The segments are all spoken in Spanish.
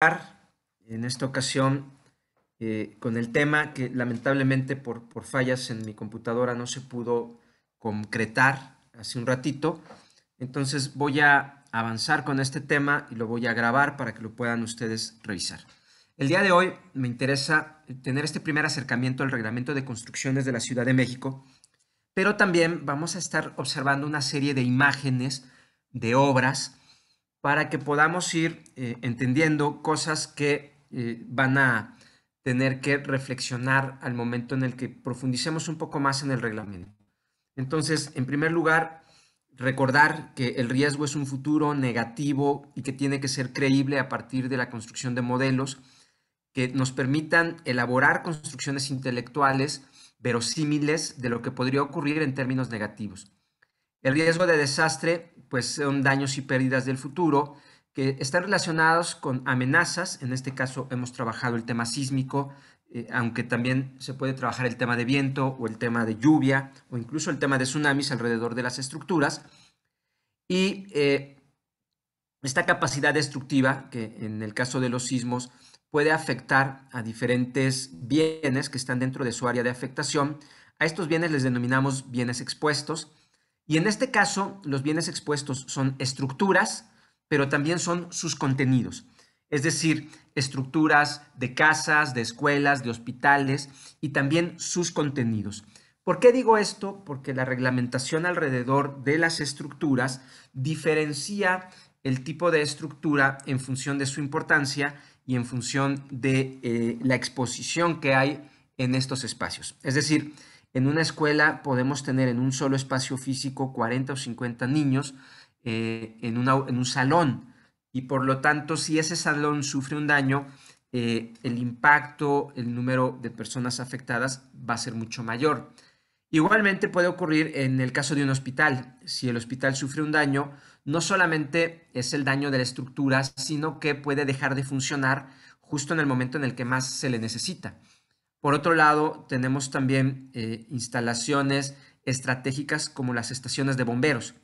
en esta ocasión eh, con el tema que lamentablemente por, por, fallas en mi computadora no se pudo concretar hace un ratito. Entonces voy a avanzar con este tema y lo voy a grabar para que lo puedan ustedes revisar. El día de hoy me interesa tener este primer acercamiento al reglamento de construcciones de la Ciudad de México, pero también vamos a estar observando una serie de imágenes de obras para que podamos ir eh, entendiendo cosas que eh, van a tener que reflexionar al momento en el que profundicemos un poco más en el reglamento. Entonces, en primer lugar, recordar que el riesgo es un futuro negativo y que tiene que ser creíble a partir de la construcción de modelos que nos permitan elaborar construcciones intelectuales verosímiles de lo que podría ocurrir en términos negativos. El riesgo de desastre pues son daños y pérdidas del futuro que están relacionados con amenazas, en este caso hemos trabajado el tema sísmico, eh, aunque también se puede trabajar el tema de viento o el tema de lluvia o incluso el tema de tsunamis alrededor de las estructuras. Y eh, esta capacidad destructiva, que en el caso de los sismos puede afectar a diferentes bienes que están dentro de su área de afectación, a estos bienes les denominamos bienes expuestos y en este caso, los bienes expuestos son estructuras, pero también son sus contenidos. Es decir, estructuras de casas, de escuelas, de hospitales y también sus contenidos. ¿Por qué digo esto? Porque la reglamentación alrededor de las estructuras diferencia el tipo de estructura en función de su importancia y en función de eh, la exposición que hay en estos espacios. Es decir, en una escuela podemos tener en un solo espacio físico 40 o 50 niños eh, en, un salón y por lo tanto si ese salón sufre un daño, eh, el impacto, el número de personas afectadas va a ser mucho mayor. Igualmente puede ocurrir en el caso de un hospital. Si el hospital sufre un daño, no solamente es el daño de la estructura, sino que puede dejar de funcionar justo en el momento en el que más se le necesita. Por otro lado, tenemos también eh, instalaciones estratégicas como las estaciones de bomberos.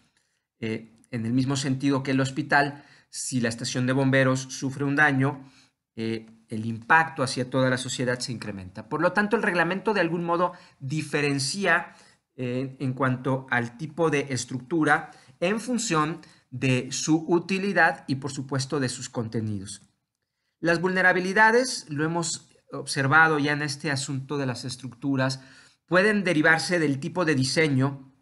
Eh, en el mismo sentido que el hospital, si la estación de bomberos sufre un daño, eh, el impacto hacia toda la sociedad se incrementa. Por lo tanto, el reglamento de algún modo diferencia en cuanto al tipo de estructura en función de su utilidad y, por supuesto, de sus contenidos. Las vulnerabilidades, lo hemos observado ya en este asunto de las estructuras pueden derivarse del tipo de diseño,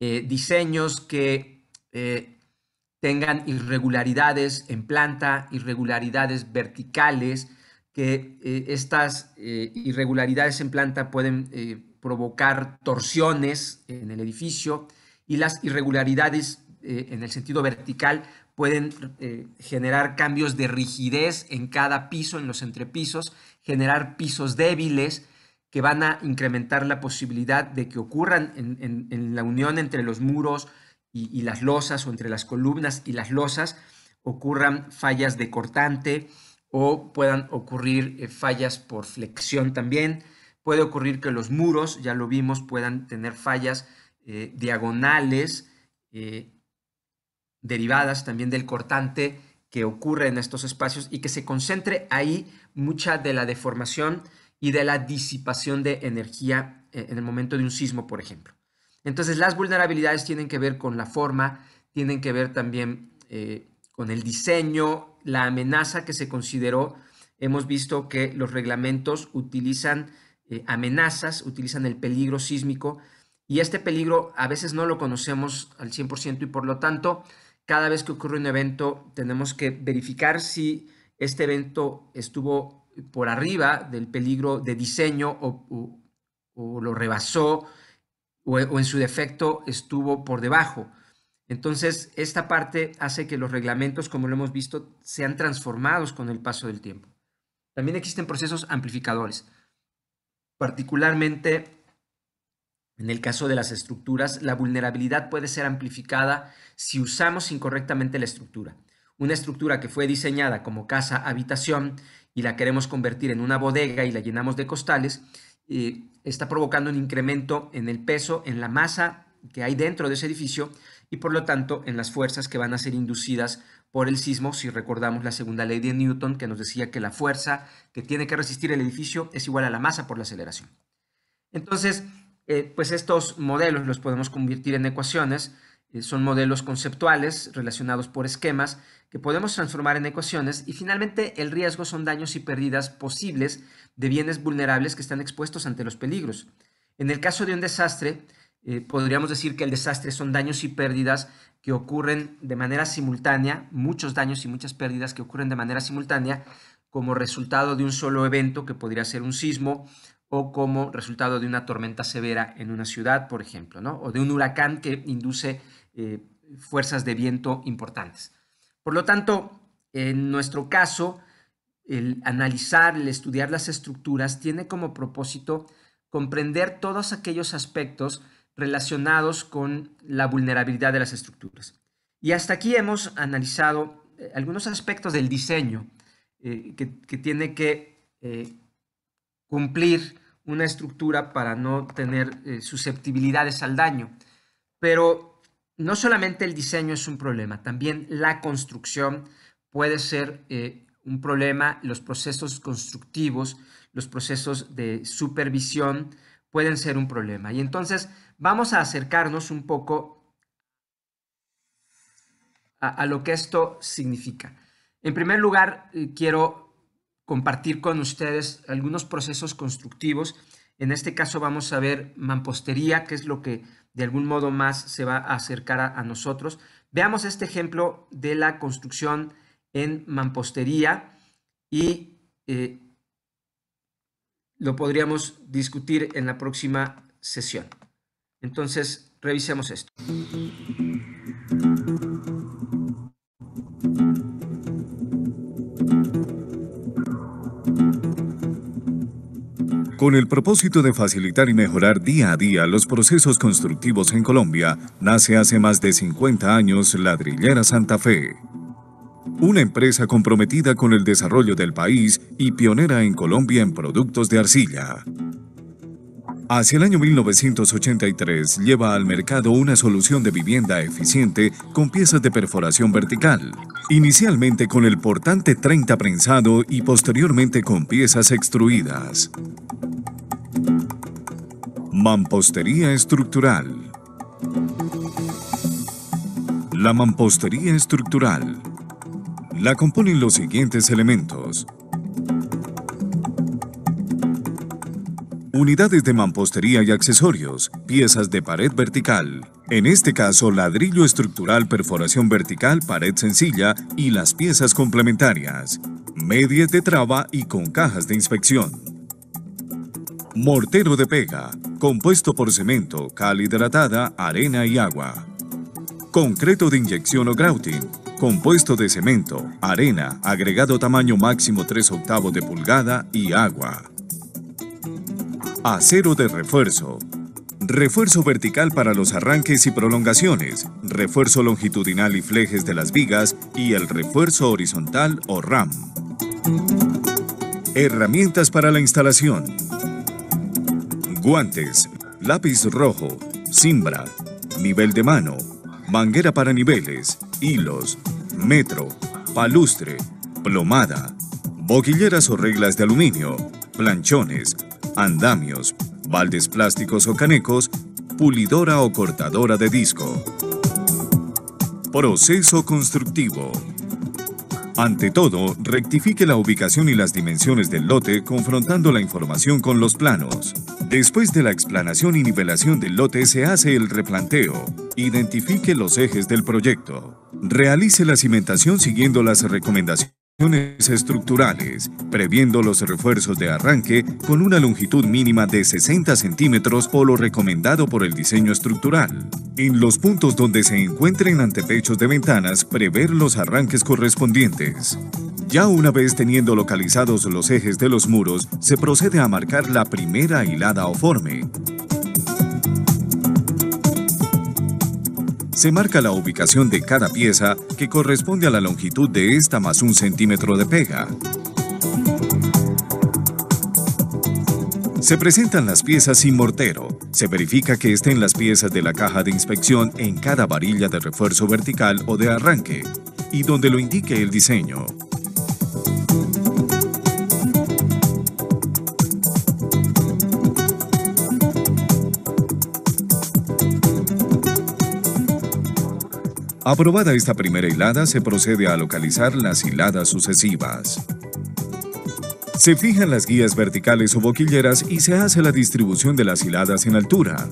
eh, diseños que eh, tengan irregularidades en planta, irregularidades verticales, que eh, estas irregularidades en planta pueden provocar torsiones en el edificio y las irregularidades en el sentido vertical pueden eh, generar cambios de rigidez en cada piso, en los entrepisos, generar pisos débiles que van a incrementar la posibilidad de que ocurran en, la unión entre los muros y, las losas o entre las columnas y las losas, ocurran fallas de cortante o puedan ocurrir eh, fallas por flexión también. Puede ocurrir que los muros, ya lo vimos, puedan tener fallas eh, diagonales derivadas también del cortante que ocurre en estos espacios y que se concentre ahí mucha de la deformación y de la disipación de energía eh, en el momento de un sismo, por ejemplo. Entonces las vulnerabilidades tienen que ver con la forma, tienen que ver también eh, con el diseño, la amenaza que se consideró. Hemos visto que los reglamentos utilizan eh, amenazas, utilizan el peligro sísmico y este peligro a veces no lo conocemos al 100% y por lo tanto cada vez que ocurre un evento tenemos que verificar si este evento estuvo por arriba del peligro de diseño o, lo rebasó o, en su defecto estuvo por debajo. Entonces, esta parte hace que los reglamentos, como lo hemos visto, sean transformados con el paso del tiempo. También existen procesos amplificadores, particularmente en el caso de las estructuras, la vulnerabilidad puede ser amplificada si usamos incorrectamente la estructura. Una estructura que fue diseñada como casa-habitación y la queremos convertir en una bodega y la llenamos de costales, eh, está provocando un incremento en el peso, en la masa que hay dentro de ese edificio y por lo tanto en las fuerzas que van a ser inducidas por el sismo, si recordamos la segunda ley de Newton que nos decía que la fuerza que tiene que resistir el edificio es igual a la masa por la aceleración. Entonces, eh, pues estos modelos los podemos convertir en ecuaciones, eh, son modelos conceptuales relacionados por esquemas que podemos transformar en ecuaciones y finalmente el riesgo son daños y pérdidas posibles de bienes vulnerables que están expuestos ante los peligros. En el caso de un desastre, eh, podríamos decir que el desastre son daños y pérdidas que ocurren de manera simultánea, muchos daños y muchas pérdidas que ocurren de manera simultánea como resultado de un solo evento que podría ser un sismo o como resultado de una tormenta severa en una ciudad, por ejemplo, ¿no? o de un huracán que induce eh, fuerzas de viento importantes. Por lo tanto, en nuestro caso, el analizar, el estudiar las estructuras tiene como propósito comprender todos aquellos aspectos relacionados con la vulnerabilidad de las estructuras. Y hasta aquí hemos analizado eh, algunos aspectos del diseño eh, que, tiene que eh, cumplir una estructura para no tener susceptibilidades al daño. Pero no solamente el diseño es un problema, también la construcción puede ser un problema, los procesos constructivos, los procesos de supervisión pueden ser un problema. Y entonces vamos a acercarnos un poco a, lo que esto significa. En primer lugar, eh, quiero compartir con ustedes algunos procesos constructivos. En este caso vamos a ver mampostería, que es lo que de algún modo más se va a acercar a, nosotros. Veamos este ejemplo de la construcción en mampostería y eh, lo podríamos discutir en la próxima sesión. Entonces, revisemos esto. Con el propósito de facilitar y mejorar día a día los procesos constructivos en Colombia, nace hace más de 50 años Ladrillera Santa Fe. Una empresa comprometida con el desarrollo del país y pionera en Colombia en productos de arcilla. Hacia el año 1983 lleva al mercado una solución de vivienda eficiente con piezas de perforación vertical, inicialmente con el portante 30 prensado y posteriormente con piezas extruidas. Mampostería estructural. La mampostería estructural. La componen los siguientes elementos Unidades de mampostería y accesorios, piezas de pared vertical. En este caso, ladrillo estructural, perforación vertical, pared sencilla y las piezas complementarias. Medias de traba y con cajas de inspección. Mortero de pega, compuesto por cemento, cal hidratada, arena y agua. Concreto de inyección o grouting, compuesto de cemento, arena, agregado tamaño máximo 3 octavos de pulgada y agua. Acero de refuerzo. Refuerzo vertical para los arranques y prolongaciones, refuerzo longitudinal y flejes de las vigas y el refuerzo horizontal o RAM. Herramientas para la instalación. Guantes, lápiz rojo, cimbra, nivel de mano, manguera para niveles, hilos, metro, palustre, plomada, boquilleras o reglas de aluminio, planchones, andamios, baldes plásticos o canecos, pulidora o cortadora de disco. Proceso constructivo. Ante todo, rectifique la ubicación y las dimensiones del lote confrontando la información con los planos. Después de la explanación y nivelación del lote se hace el replanteo. Identifique los ejes del proyecto. Realice la cimentación siguiendo las recomendaciones estructurales, previendo los refuerzos de arranque con una longitud mínima de 60 centímetros o lo recomendado por el diseño estructural. En los puntos donde se encuentren antepechos de ventanas, prever los arranques correspondientes. Ya una vez teniendo localizados los ejes de los muros, se procede a marcar la primera hilada o forme, se marca la ubicación de cada pieza que corresponde a la longitud de esta más un centímetro de pega. Se presentan las piezas sin mortero. Se verifica que estén las piezas de la caja de inspección en cada varilla de refuerzo vertical o de arranque. y donde lo indique el diseño. Aprobada esta primera hilada, se procede a localizar las hiladas sucesivas. Se fijan las guías verticales o boquilleras y se hace la distribución de las hiladas en altura.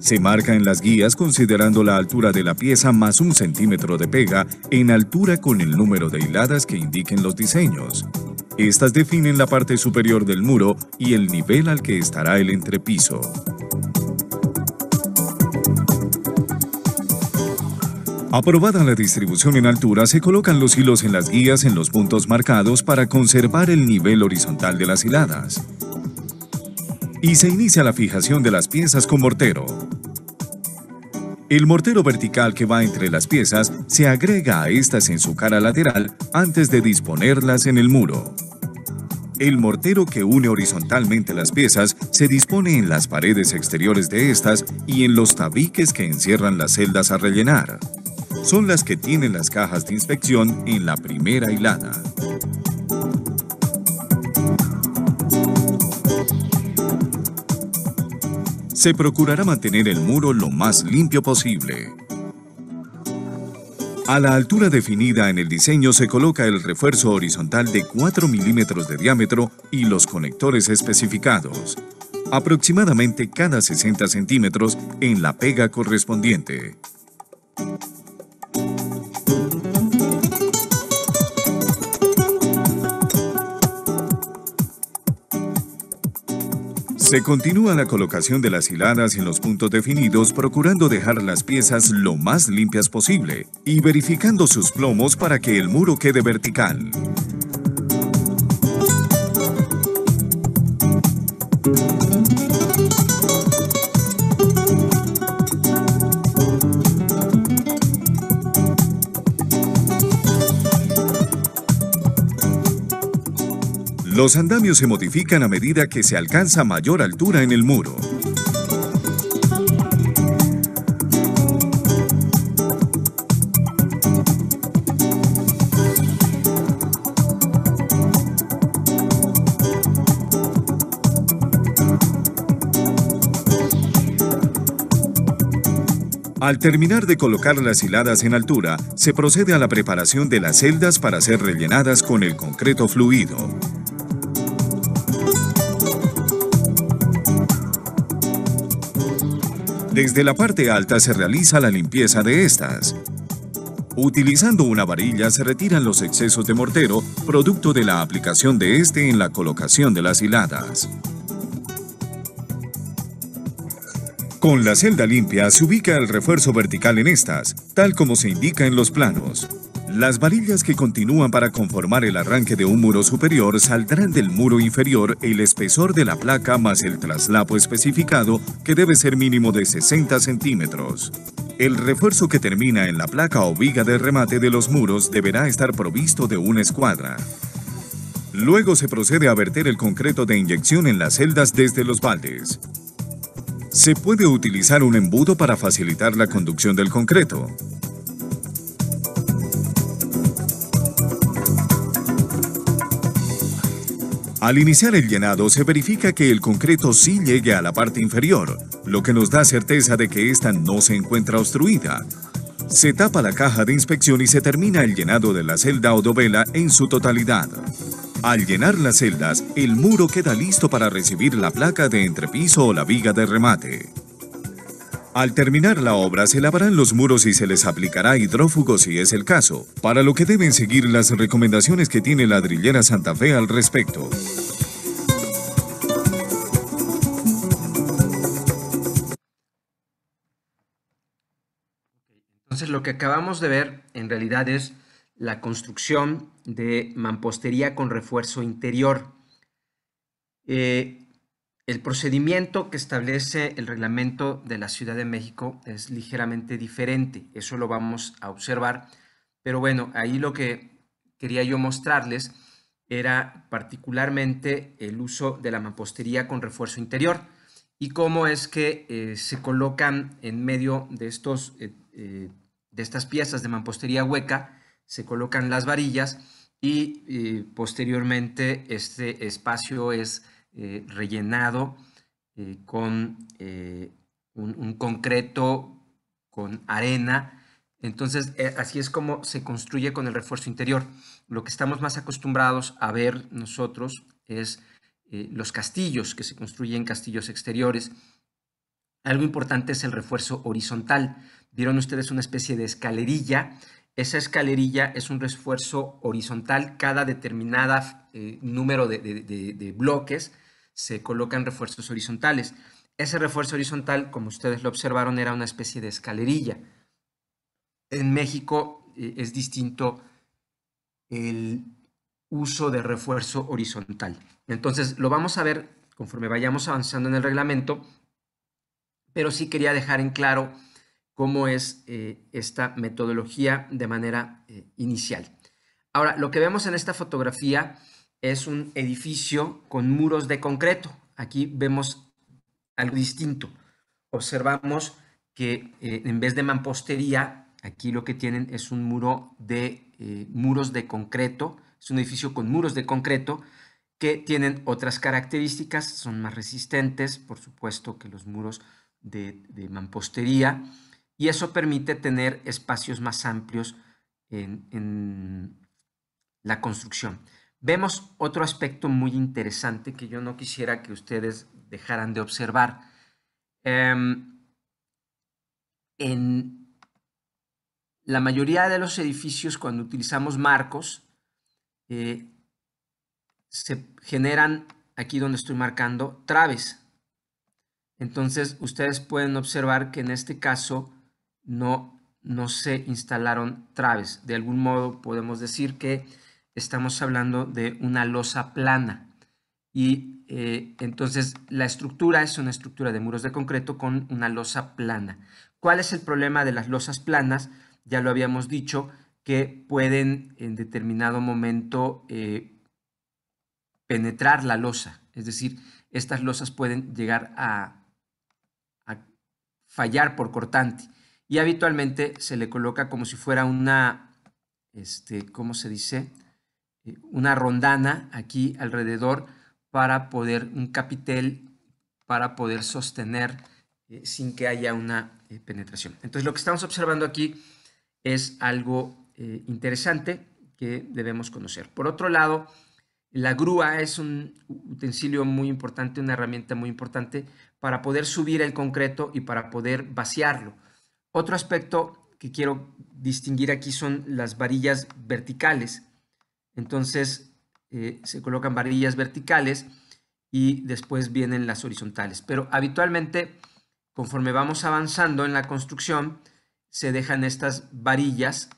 Se marca en las guías considerando la altura de la pieza más un centímetro de pega en altura con el número de hiladas que indiquen los diseños. Estas definen la parte superior del muro y el nivel al que estará el entrepiso. Aprobada la distribución en altura, se colocan los hilos en las guías en los puntos marcados para conservar el nivel horizontal de las hiladas. Y se inicia la fijación de las piezas con mortero. El mortero vertical que va entre las piezas se agrega a estas en su cara lateral antes de disponerlas en el muro. El mortero que une horizontalmente las piezas se dispone en las paredes exteriores de estas y en los tabiques que encierran las celdas a rellenar. Son las que tienen las cajas de inspección en la primera hilada. Se procurará mantener el muro lo más limpio posible. A la altura definida en el diseño se coloca el refuerzo horizontal de 4 milímetros de diámetro y los conectores especificados, aproximadamente cada 60 centímetros en la pega correspondiente. Se continúa la colocación de las hiladas en los puntos definidos procurando dejar las piezas lo más limpias posible y verificando sus plomos para que el muro quede vertical. Los andamios se modifican a medida que se alcanza mayor altura en el muro. Al terminar de colocar las hiladas en altura, se procede a la preparación de las celdas para ser rellenadas con el concreto fluido. Desde la parte alta se realiza la limpieza de estas. Utilizando una varilla se retiran los excesos de mortero, producto de la aplicación de este en la colocación de las hiladas. Con la celda limpia se ubica el refuerzo vertical en estas, tal como se indica en los planos. Las varillas que continúan para conformar el arranque de un muro superior saldrán del muro inferior el espesor de la placa más el traslapo especificado que debe ser mínimo de 60 centímetros. El refuerzo que termina en la placa o viga de remate de los muros deberá estar provisto de una escuadra. Luego se procede a verter el concreto de inyección en las celdas desde los baldes. Se puede utilizar un embudo para facilitar la conducción del concreto. Al iniciar el llenado se verifica que el concreto sí llegue a la parte inferior, lo que nos da certeza de que ésta no se encuentra obstruida. Se tapa la caja de inspección y se termina el llenado de la celda o dovela en su totalidad. Al llenar las celdas, el muro queda listo para recibir la placa de entrepiso o la viga de remate. Al terminar la obra se lavarán los muros y se les aplicará hidrófugo si es el caso, para lo que deben seguir las recomendaciones que tiene Ladrillera Santa Fe al respecto. Entonces lo que acabamos de ver en realidad es la construcción de mampostería con refuerzo interior. Eh, el procedimiento que establece el reglamento de la Ciudad de México es ligeramente diferente, eso lo vamos a observar, pero bueno, ahí lo que quería yo mostrarles era particularmente el uso de la mampostería con refuerzo interior. y cómo es que se colocan en medio de, estos, de estas piezas de mampostería hueca, se colocan las varillas y posteriormente este espacio es rellenado con un, concreto, con arena. Entonces, eh, así es como se construye con el refuerzo interior. Lo que estamos más acostumbrados a ver nosotros es eh, los castillos, que se construyen castillos exteriores. Algo importante es el refuerzo horizontal. Vieron ustedes una especie de escalerilla. Esa escalerilla es un refuerzo horizontal. Cada determinada eh, número de bloques se colocan refuerzos horizontales. Ese refuerzo horizontal, como ustedes lo observaron, era una especie de escalerilla. En México eh, es distinto el uso de refuerzo horizontal. Entonces, lo vamos a ver conforme vayamos avanzando en el reglamento, pero sí quería dejar en claro cómo es eh, esta metodología de manera eh, inicial. Ahora, lo que vemos en esta fotografía es un edificio con muros de concreto. Aquí vemos algo distinto. Observamos que eh, en vez de mampostería, aquí lo que tienen es un muro de eh, muros de concreto, es un edificio con muros de concreto que tienen otras características, son más resistentes, por supuesto, que los muros de, mampostería, y eso permite tener espacios más amplios en, en la construcción. Vemos otro aspecto muy interesante que yo no quisiera que ustedes dejaran de observar. Em, en la mayoría de los edificios, cuando utilizamos marcos, eh, se generan, aquí donde estoy marcando, traves. Entonces, ustedes pueden observar que en este caso no, no se instalaron traves. De algún modo podemos decir que estamos hablando de una losa plana. Y eh, entonces, la estructura es una estructura de muros de concreto con una losa plana. ¿Cuál es el problema de las losas planas? Ya lo habíamos dicho, que pueden en determinado momento eh, penetrar la losa. Es decir, estas losas pueden llegar a, fallar por cortante. Y habitualmente se le coloca como si fuera una, este, ¿cómo se dice? Una rondana aquí alrededor para poder, un capitel para poder sostener eh, sin que haya una eh, penetración. Entonces lo que estamos observando aquí es algo eh, interesante que debemos conocer. Por otro lado, la grúa es un utensilio muy importante, una herramienta muy importante para poder subir el concreto y para poder vaciarlo. Otro aspecto que quiero distinguir aquí son las varillas verticales. Entonces, eh, se colocan varillas verticales y después vienen las horizontales. Pero habitualmente, conforme vamos avanzando en la construcción, se dejan estas varillas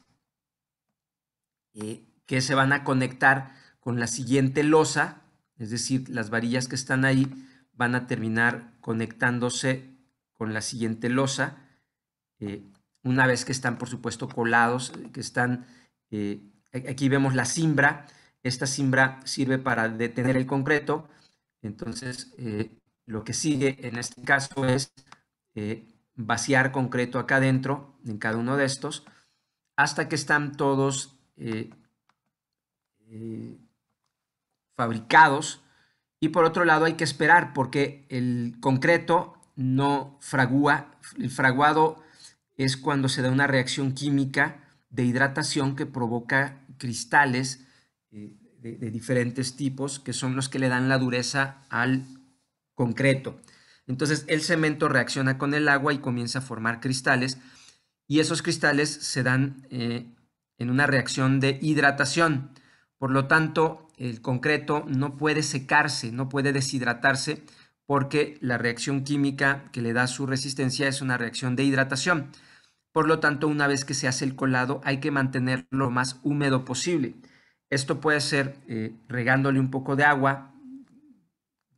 eh, que se van a conectar con la siguiente losa, es decir, las varillas que están ahí van a terminar conectándose con la siguiente losa, eh, una vez que están, por supuesto, colados, que están, aquí vemos la cimbra, esta simbra sirve para detener el concreto. Entonces, eh, lo que sigue en este caso es eh, vaciar concreto acá adentro, en cada uno de estos, hasta que están todos eh, fabricados. Y por otro lado hay que esperar porque el concreto no fragúa. El fraguado es cuando se da una reacción química de hidratación que provoca cristales eh, de, diferentes tipos que son los que le dan la dureza al concreto. Entonces el cemento reacciona con el agua y comienza a formar cristales y esos cristales se dan eh, en una reacción de hidratación. Por lo tanto, el concreto no puede secarse, no puede deshidratarse porque la reacción química que le da su resistencia es una reacción de hidratación. Por lo tanto, una vez que se hace el colado, hay que mantenerlo lo más húmedo posible. Esto puede ser eh, regándole un poco de agua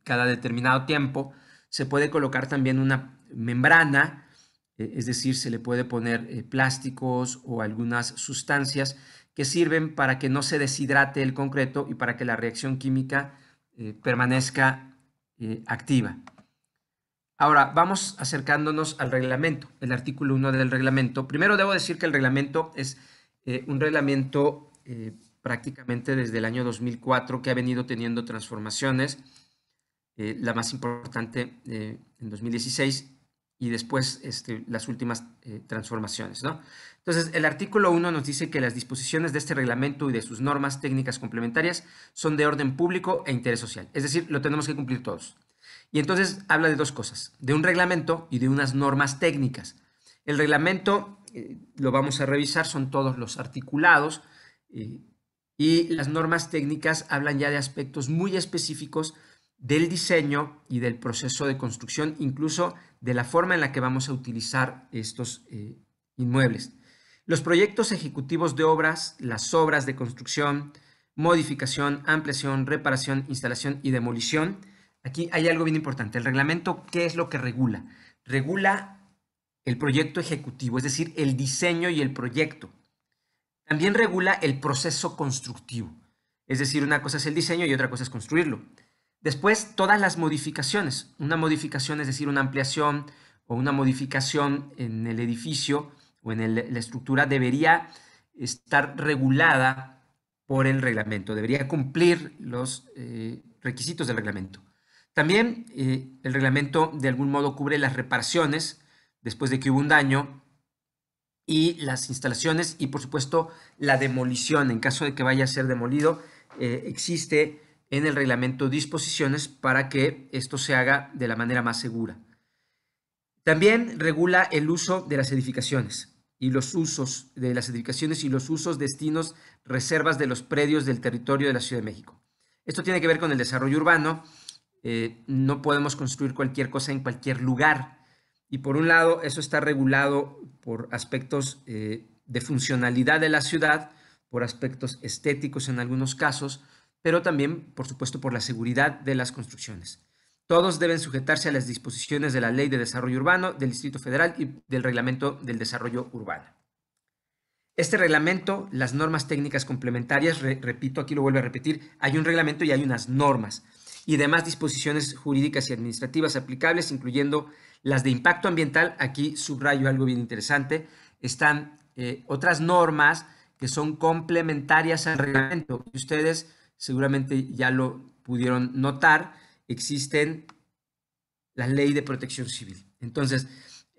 cada determinado tiempo. Se puede colocar también una membrana, eh, es decir, se le puede poner eh, plásticos o algunas sustancias que sirven para que no se deshidrate el concreto y para que la reacción química permanezca activa. Ahora, vamos acercándonos al reglamento, el artículo 1 del reglamento. Primero debo decir que el reglamento es eh, un reglamento eh, prácticamente desde el año 2004 que ha venido teniendo transformaciones, eh, la más importante en 2016 y después este, las últimas transformaciones. ¿no? Entonces, el artículo 1 nos dice que las disposiciones de este reglamento y de sus normas técnicas complementarias son de orden público e interés social. Es decir, lo tenemos que cumplir todos. Y entonces habla de dos cosas, de un reglamento y de unas normas técnicas. El reglamento, eh, lo vamos a revisar, son todos los articulados eh, y las normas técnicas hablan ya de aspectos muy específicos del diseño y del proceso de construcción, incluso de la forma en la que vamos a utilizar estos eh, inmuebles. Los proyectos ejecutivos de obras, las obras de construcción, modificación, ampliación, reparación, instalación y demolición Aquí hay algo bien importante. El reglamento, ¿qué es lo que regula? Regula el proyecto ejecutivo, es decir, el diseño y el proyecto. También regula el proceso constructivo. Es decir, una cosa es el diseño y otra cosa es construirlo. Después, todas las modificaciones. Una modificación, es decir, una ampliación o una modificación en el edificio o en la estructura, debería estar regulada por el reglamento, debería cumplir los eh, requisitos del reglamento. También eh, el reglamento de algún modo cubre las reparaciones después de que hubo un daño y las instalaciones y por supuesto la demolición en caso de que vaya a ser demolido eh, existe en el reglamento disposiciones para que esto se haga de la manera más segura. También regula el uso de las edificaciones y los usos de las edificaciones y los usos, destinos, reservas de los predios del territorio de la Ciudad de México. Esto tiene que ver con el desarrollo urbano eh, no podemos construir cualquier cosa en cualquier lugar. Y por un lado, eso está regulado por aspectos eh, de funcionalidad de la ciudad, por aspectos estéticos en algunos casos, pero también, por supuesto, por la seguridad de las construcciones. Todos deben sujetarse a las disposiciones de la Ley de Desarrollo Urbano, del Distrito Federal y del Reglamento del Desarrollo Urbano. Este reglamento, las normas técnicas complementarias, repito, aquí lo vuelvo a repetir, hay un reglamento y hay unas normas y demás disposiciones jurídicas y administrativas aplicables, incluyendo las de impacto ambiental. Aquí subrayo algo bien interesante. Están eh, otras normas que son complementarias al reglamento. Ustedes seguramente ya lo pudieron notar. Existen la ley de protección civil. Entonces,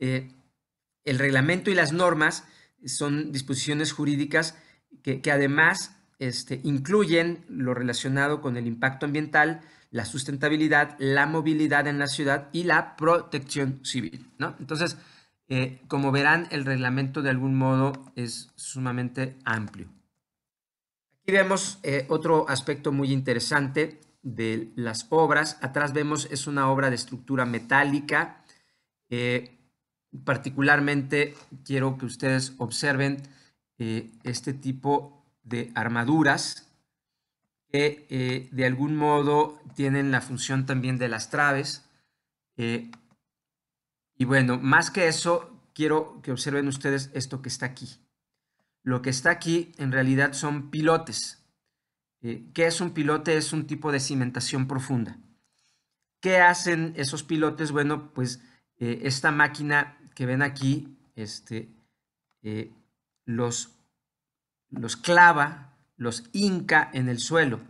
eh, el reglamento y las normas son disposiciones jurídicas que, además este, incluyen lo relacionado con el impacto ambiental, la sustentabilidad, la movilidad en la ciudad y la protección civil. ¿no? Entonces, eh, como verán, el reglamento de algún modo es sumamente amplio. Aquí vemos eh, otro aspecto muy interesante de las obras. Atrás vemos es una obra de estructura metálica. Eh, particularmente quiero que ustedes observen este tipo de armaduras que eh, de algún modo tienen la función también de las traves. Eh, y bueno, más que eso, quiero que observen ustedes esto que está aquí. Lo que está aquí en realidad son pilotes. Eh, ¿Qué es un pilote? Es un tipo de cimentación profunda. ¿Qué hacen esos pilotes? Bueno, pues esta máquina que ven aquí, este, los, los clava los hinca en el suelo.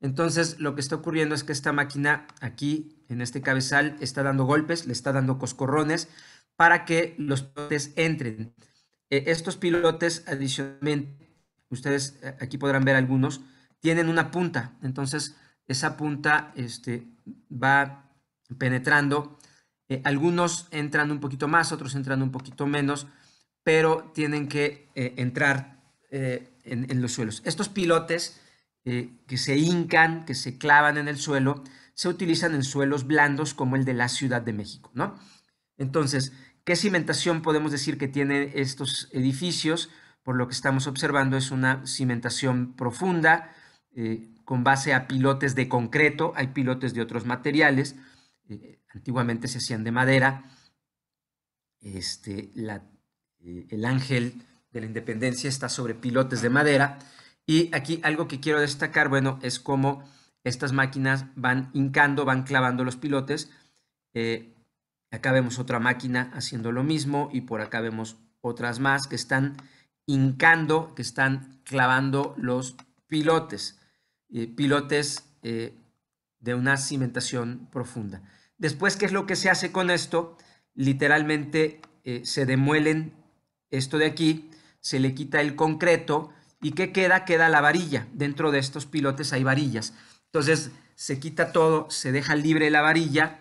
Entonces lo que está ocurriendo es que esta máquina aquí, en este cabezal, está dando golpes, le está dando coscorrones para que los pilotes entren. Eh, estos pilotes, adicionalmente, ustedes eh, aquí podrán ver algunos, tienen una punta. Entonces esa punta este, va penetrando. Eh, algunos entran un poquito más, otros entran un poquito menos, pero tienen que entrar en, los suelos. Estos pilotes eh, que se hincan, que se clavan en el suelo, se utilizan en suelos blandos como el de la Ciudad de México, ¿no? Entonces, ¿qué cimentación podemos decir que tienen estos edificios? Por lo que estamos observando es una cimentación profunda, eh, con base a pilotes de concreto, hay pilotes de otros materiales, eh, antiguamente se hacían de madera, este, el ángel de la independencia está sobre pilotes de madera. Y aquí algo que quiero destacar, bueno, es cómo estas máquinas van hincando, van clavando los pilotes. Eh, Acá vemos otra máquina haciendo lo mismo y por acá vemos otras más que están hincando, que están clavando los pilotes, eh, pilotes eh, de una cimentación profunda. Después, ¿qué es lo que se hace con esto? Literalmente se demuelen esto de aquí, se le quita el concreto y ¿qué queda? Queda la varilla. Dentro de estos pilotes hay varillas. Entonces se quita todo, se deja libre la varilla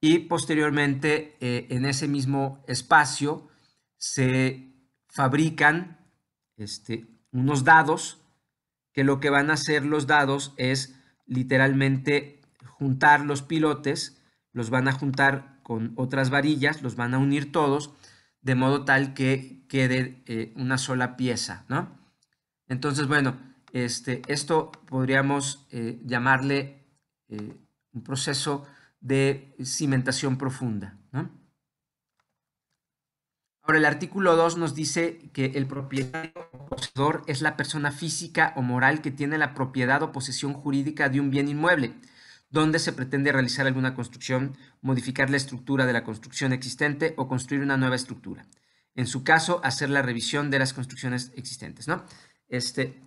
y posteriormente en ese mismo espacio se fabrican este, unos dados que lo que van a hacer los dados es literalmente juntar los pilotes, los van a juntar con otras varillas, los van a unir todos, de modo tal que quede eh, una sola pieza, ¿no? Entonces, bueno, este, esto podríamos eh, llamarle eh, un proceso de cimentación profunda, ¿no? Ahora, el artículo 2 nos dice que el propietario o poseedor es la persona física o moral que tiene la propiedad o posesión jurídica de un bien inmueble, donde se pretende realizar alguna construcción, modificar la estructura de la construcción existente o construir una nueva estructura. En su caso, hacer la revisión de las construcciones existentes. ¿no? Este,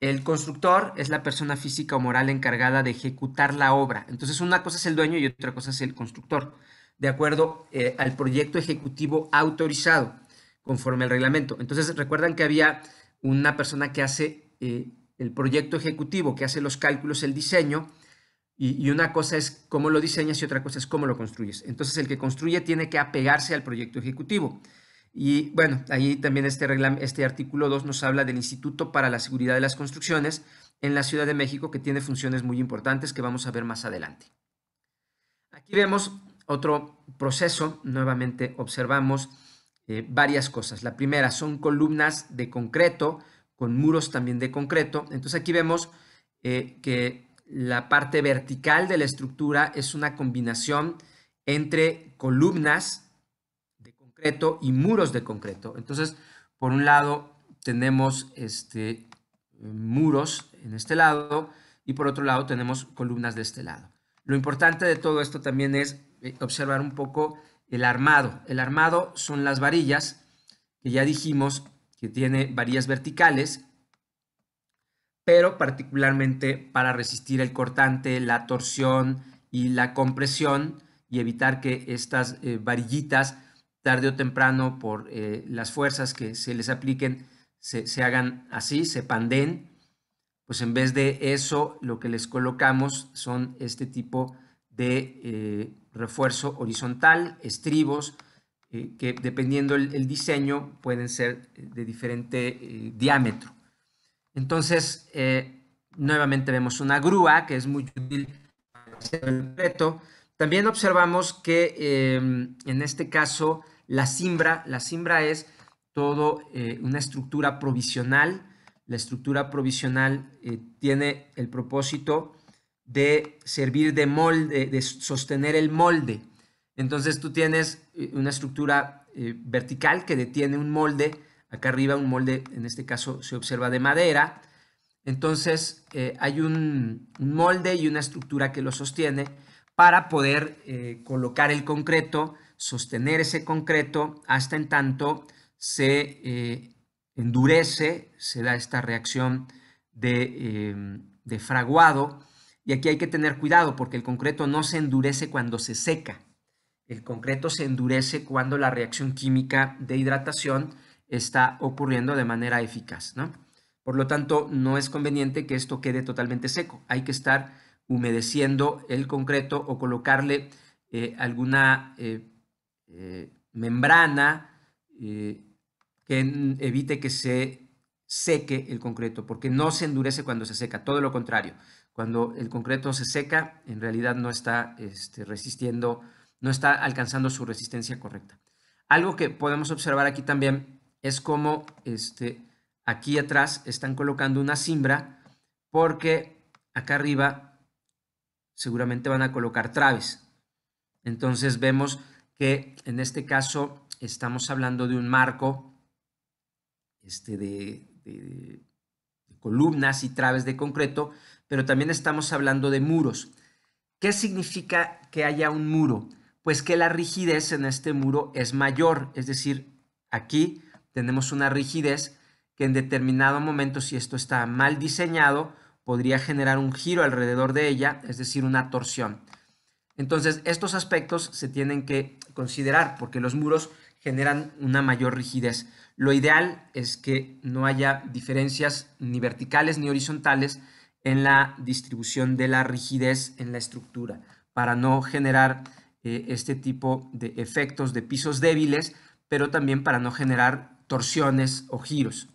el constructor es la persona física o moral encargada de ejecutar la obra. Entonces, una cosa es el dueño y otra cosa es el constructor de acuerdo eh, al proyecto ejecutivo autorizado conforme al reglamento. Entonces, recuerdan que había una persona que hace eh, el proyecto ejecutivo, que hace los cálculos, el diseño, y, una cosa es cómo lo diseñas y otra cosa es cómo lo construyes. Entonces, el que construye tiene que apegarse al proyecto ejecutivo. Y bueno, ahí también este, este artículo 2 nos habla del Instituto para la Seguridad de las Construcciones en la Ciudad de México, que tiene funciones muy importantes que vamos a ver más adelante. Aquí vemos otro proceso, nuevamente observamos eh, varias cosas. La primera son columnas de concreto, con muros también de concreto. Entonces aquí vemos eh, que la parte vertical de la estructura es una combinación entre columnas de concreto y muros de concreto. Entonces, por un lado tenemos este, muros en este lado y por otro lado tenemos columnas de este lado. Lo importante de todo esto también es eh, observar un poco el armado. El armado son las varillas, que ya dijimos que tiene varillas verticales, pero particularmente para resistir el cortante, la torsión y la compresión y evitar que estas eh, varillitas tarde o temprano por eh, las fuerzas que se les apliquen se, hagan así, se panden, pues en vez de eso lo que les colocamos son este tipo de refuerzo horizontal, estribos, eh, que dependiendo el, diseño pueden ser eh, de diferente eh, diámetro. Entonces, nuevamente vemos una grúa que es muy útil para hacer el reto. También observamos que em, en este caso la cimbra, la cimbra es todo una estructura provisional. La estructura provisional tiene el propósito de servir de molde, de sostener el molde. Entonces tú tienes eh, una estructura eh, vertical que detiene un molde, acá arriba un molde, en este caso se observa de madera. Entonces eh, hay un, molde y una estructura que lo sostiene para poder colocar el concreto, sostener ese concreto hasta en tanto se endurece, se da esta reacción de, de fraguado y aquí hay que tener cuidado porque el concreto no se endurece cuando se seca. El concreto se endurece cuando la reacción química de hidratación está ocurriendo de manera eficaz. ¿no? Por lo tanto, no es conveniente que esto quede totalmente seco. Hay que estar humedeciendo el concreto o colocarle eh, alguna eh, eh, membrana que evite que se seque el concreto, porque no se endurece cuando se seca, todo lo contrario. Cuando el concreto se seca, en realidad no está este, resistiendo, no está alcanzando su resistencia correcta. Algo que podemos observar aquí también es cómo este, aquí atrás están colocando una cimbra porque acá arriba seguramente van a colocar traves. Entonces vemos que en este caso estamos hablando de un marco este, de columnas y traves de concreto pero también estamos hablando de muros. ¿Qué significa que haya un muro? pues que la rigidez en este muro es mayor, es decir, aquí tenemos una rigidez que en determinado momento, si esto está mal diseñado, podría generar un giro alrededor de ella, es decir, una torsión. Entonces, estos aspectos se tienen que considerar porque los muros generan una mayor rigidez. Lo ideal es que no haya diferencias ni verticales ni horizontales en la distribución de la rigidez en la estructura para no generar eh, este tipo de efectos de pisos débiles, pero también para no generar torsiones o giros.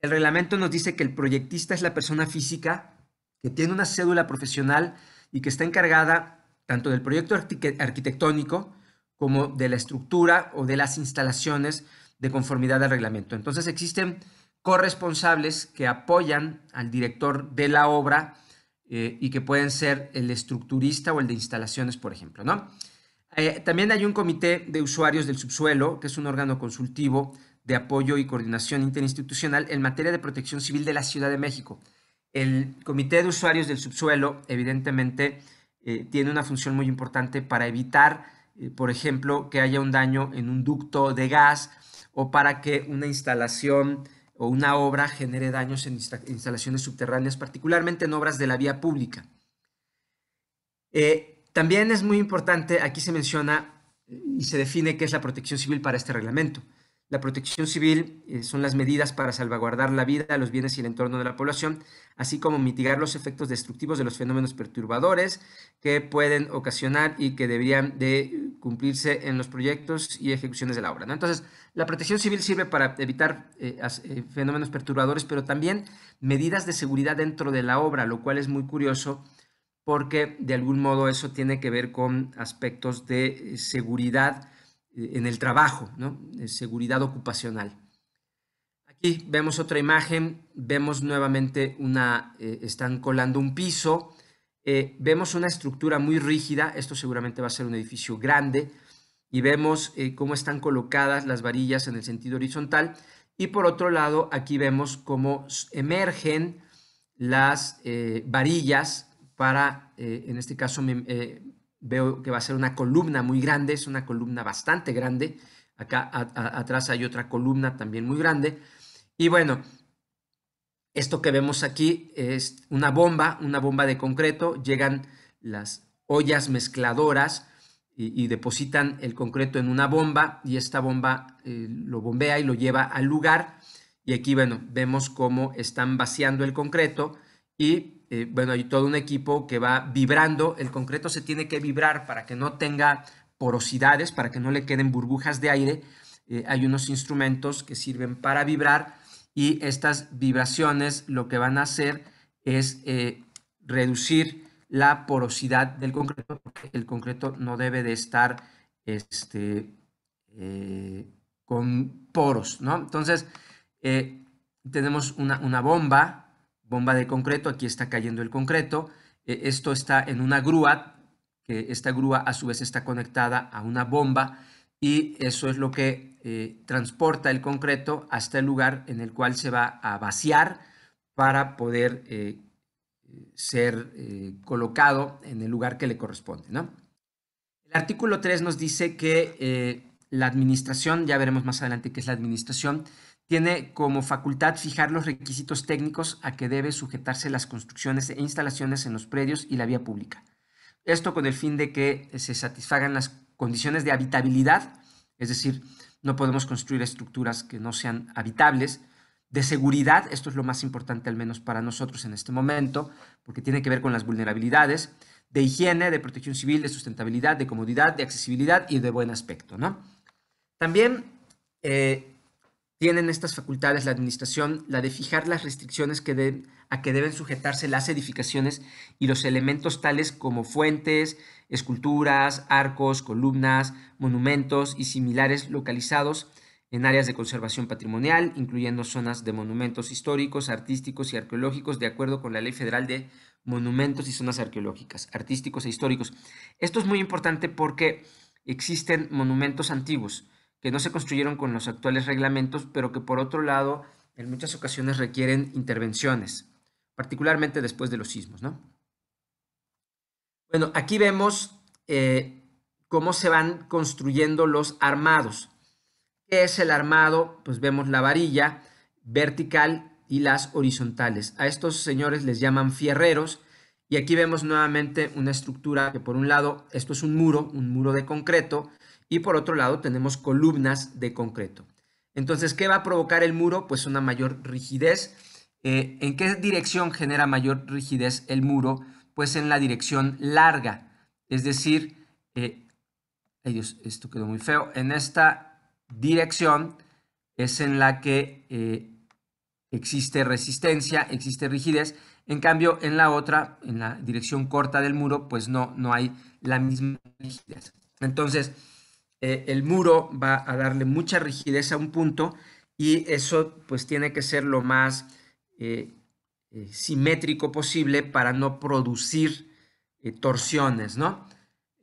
El reglamento nos dice que el proyectista es la persona física que tiene una cédula profesional y que está encargada tanto del proyecto arquitectónico como de la estructura o de las instalaciones de conformidad al reglamento. Entonces existen corresponsables que apoyan al director de la obra eh, y que pueden ser el estructurista o el de instalaciones, por ejemplo. ¿no? Eh, también hay un comité de usuarios del subsuelo, que es un órgano consultivo de apoyo y coordinación interinstitucional en materia de protección civil de la Ciudad de México. El comité de usuarios del subsuelo, evidentemente, eh, tiene una función muy importante para evitar, por ejemplo, que haya un daño en un ducto de gas o para que una instalación o una obra genere daños en instalaciones subterráneas, particularmente en obras de la vía pública. Eh, también es muy importante, aquí se menciona eh, y se define qué es la protección civil para este reglamento. La protección civil eh, son las medidas para salvaguardar la vida, los bienes y el entorno de la población, así como mitigar los efectos destructivos de los fenómenos perturbadores que pueden ocasionar y que deberían de cumplirse en los proyectos y ejecuciones de la obra. Entonces, la protección civil sirve para evitar eh, fenómenos perturbadores, pero también medidas de seguridad dentro de la obra, lo cual es muy curioso porque de algún modo eso tiene que ver con aspectos de seguridad en el trabajo, ¿no? seguridad ocupacional. Aquí vemos otra imagen, vemos nuevamente una, eh, están colando un piso, eh, vemos una estructura muy rígida, esto seguramente va a ser un edificio grande, y vemos eh, cómo están colocadas las varillas en el sentido horizontal, y por otro lado aquí vemos cómo emergen las varillas para, en este caso veo que va a ser una columna muy grande, es una columna bastante grande. Acá atrás hay otra columna también muy grande. Y bueno, esto que vemos aquí es una bomba, una bomba de concreto. Llegan las ollas mezcladoras y, depositan el concreto en una bomba y esta bomba eh, lo bombea y lo lleva al lugar. Y aquí, bueno, vemos cómo están vaciando el concreto y eh, bueno, hay todo un equipo que va vibrando. El concreto se tiene que vibrar para que no tenga porosidades, para que no le queden burbujas de aire. Eh, hay unos instrumentos que sirven para vibrar y estas vibraciones lo que van a hacer es eh, reducir la porosidad del concreto, porque el concreto no debe de estar este, con poros, ¿no? Entonces, tenemos una, una bomba bomba de concreto, aquí está cayendo el concreto, eh, esto está en una grúa, que esta grúa a su vez está conectada a una bomba y eso es lo que eh, transporta el concreto hasta el lugar en el cual se va a vaciar para poder eh, ser colocado en el lugar que le corresponde. ¿no? El artículo 3 nos dice que la administración, ya veremos más adelante qué es la administración, tiene como facultad fijar los requisitos técnicos a que debe sujetarse las construcciones e instalaciones en los predios y la vía pública. Esto con el fin de que se satisfagan las condiciones de habitabilidad, es decir, no podemos construir estructuras que no sean habitables, de seguridad, esto es lo más importante al menos para nosotros en este momento, porque tiene que ver con las vulnerabilidades, de higiene, de protección civil, de sustentabilidad, de comodidad, de accesibilidad y de buen aspecto. ¿no? También eh, tienen estas facultades la administración, la de fijar las restricciones a que deben sujetarse las edificaciones y los elementos tales como fuentes, esculturas, arcos, columnas, monumentos y similares localizados en áreas de conservación patrimonial, incluyendo zonas de monumentos históricos, artísticos y arqueológicos, de acuerdo con la Ley Federal de Monumentos y Zonas Arqueológicas, Artísticos e Históricos. Esto es muy importante porque existen monumentos antiguos que no se construyeron con los actuales reglamentos, pero que por otro lado en muchas ocasiones requieren intervenciones, particularmente después de los sismos. ¿no? Bueno, aquí vemos eh, cómo se van construyendo los armados. ¿Qué es el armado? Pues vemos la varilla vertical y las horizontales. A estos señores les llaman fierreros y aquí vemos nuevamente una estructura que por un lado esto es un muro, un muro de concreto y por otro lado tenemos columnas de concreto. Entonces, ¿qué va a provocar el muro? Pues una mayor rigidez. Eh, ¿En qué dirección genera mayor rigidez el muro? Pues en la dirección larga, es decir, eh, esto quedó muy feo, en esta dirección es en la que eh, existe resistencia, existe rigidez. En cambio, en la otra, en la dirección corta del muro, pues no, no hay la misma rigidez. Entonces, eh, el muro va a darle mucha rigidez a un punto y eso pues tiene que ser lo más eh, eh, simétrico posible para no producir torsiones, ¿no?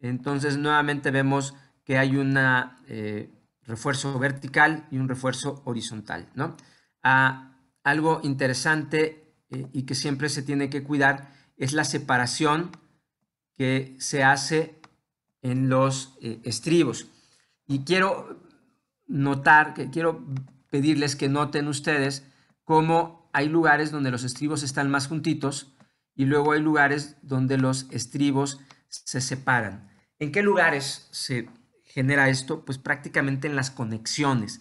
Entonces, nuevamente vemos que hay un refuerzo vertical y un refuerzo horizontal, ¿no? Ah, algo interesante y que siempre se tiene que cuidar es la separación que se hace en los estribos. Y quiero notar, que quiero pedirles que noten ustedes cómo hay lugares donde los estribos están más juntitos y luego hay lugares donde los estribos se separan. ¿En qué lugares se genera esto? Pues prácticamente en las conexiones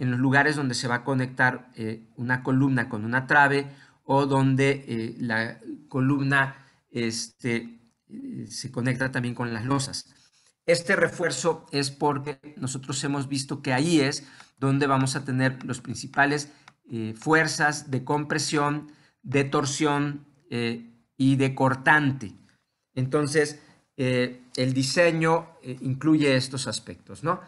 en los lugares donde se va a conectar eh, una columna con una trave o donde eh, la columna este, eh, se conecta también con las losas. Este refuerzo es porque nosotros hemos visto que ahí es donde vamos a tener los principales fuerzas de compresión, de torsión y de cortante. Entonces, el diseño incluye estos aspectos, ¿no?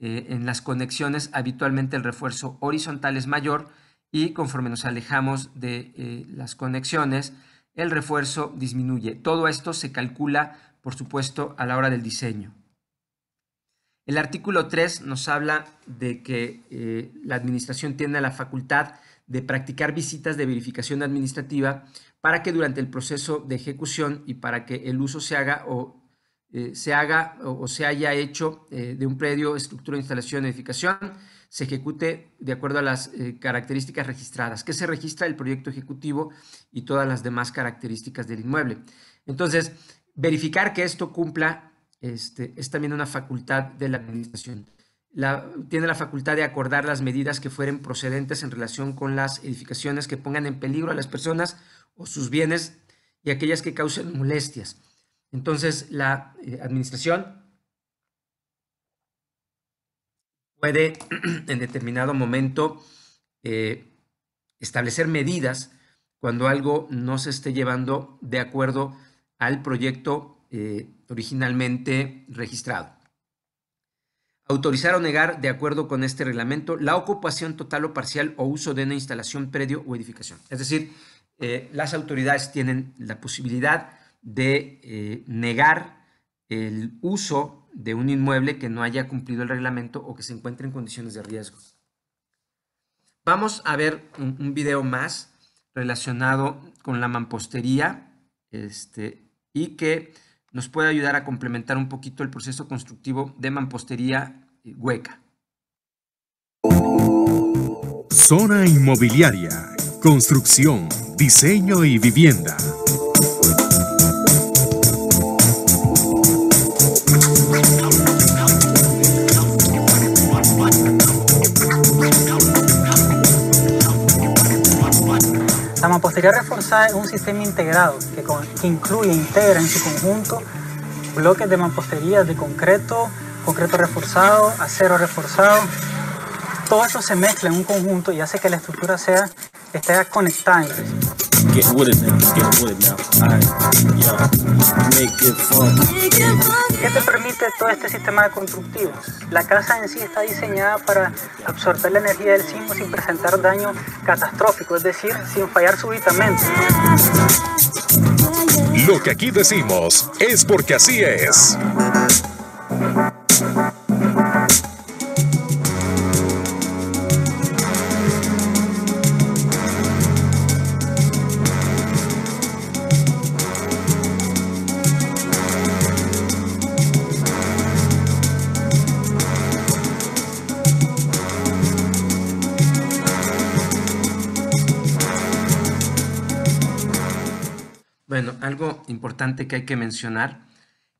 Eh, en las conexiones habitualmente el refuerzo horizontal es mayor y conforme nos alejamos de eh, las conexiones el refuerzo disminuye. Todo esto se calcula, por supuesto, a la hora del diseño. El artículo 3 nos habla de que eh, la administración tiene la facultad de practicar visitas de verificación administrativa para que durante el proceso de ejecución y para que el uso se haga o eh, se haga o, se haya hecho eh, de un predio, estructura, instalación, edificación, se ejecute de acuerdo a las características registradas, que se registra el proyecto ejecutivo y todas las demás características del inmueble. Entonces, verificar que esto cumpla este, es también una facultad de la administración. tiene la facultad de acordar las medidas que fueren procedentes en relación con las edificaciones que pongan en peligro a las personas o sus bienes y aquellas que causen molestias entonces, la eh, administración puede en determinado momento eh, establecer medidas cuando algo no se esté llevando de acuerdo al proyecto eh, originalmente registrado. Autorizar o negar, de acuerdo con este reglamento, la ocupación total o parcial o uso de una instalación, predio o edificación. Es decir, las autoridades tienen la posibilidad de eh, negar el uso de un inmueble que no haya cumplido el reglamento o que se encuentre en condiciones de riesgo. Vamos a ver un, video más relacionado con la mampostería este, y que nos puede ayudar a complementar un poquito el proceso constructivo de mampostería eh, hueca. Zona inmobiliaria, construcción, diseño y vivienda. La mampostería reforzada es un sistema integrado que, que incluye e integra en su conjunto bloques de mampostería de concreto, concreto reforzado, acero reforzado. Todo eso se mezcla en un conjunto y hace que la estructura sea, esté conectada entre sí. ¿Qué te permite todo este sistema constructivo? La casa en sí está diseñada para absorber la energía del sismo sin presentar daño catastrófico, es decir, sin fallar súbitamente. Lo que aquí decimos es porque así es. Importante que hay que mencionar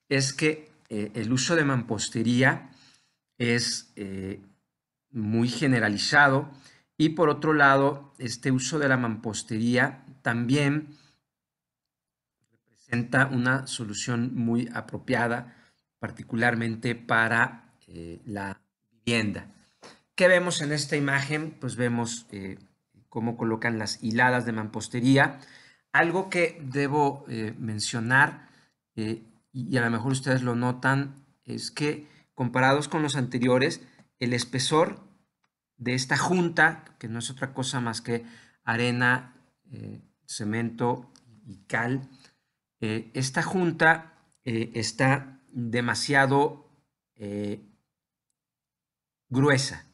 es que eh, el uso de mampostería es eh, muy generalizado y por otro lado, este uso de la mampostería también representa una solución muy apropiada, particularmente para eh, la vivienda. ¿Qué vemos en esta imagen? Pues vemos cómo colocan las hiladas de mampostería. Algo que debo mencionar y a lo mejor ustedes lo notan, es que comparados con los anteriores, el espesor de esta junta, que no es otra cosa más que arena, eh, cemento y cal, eh, esta junta eh, está demasiado gruesa.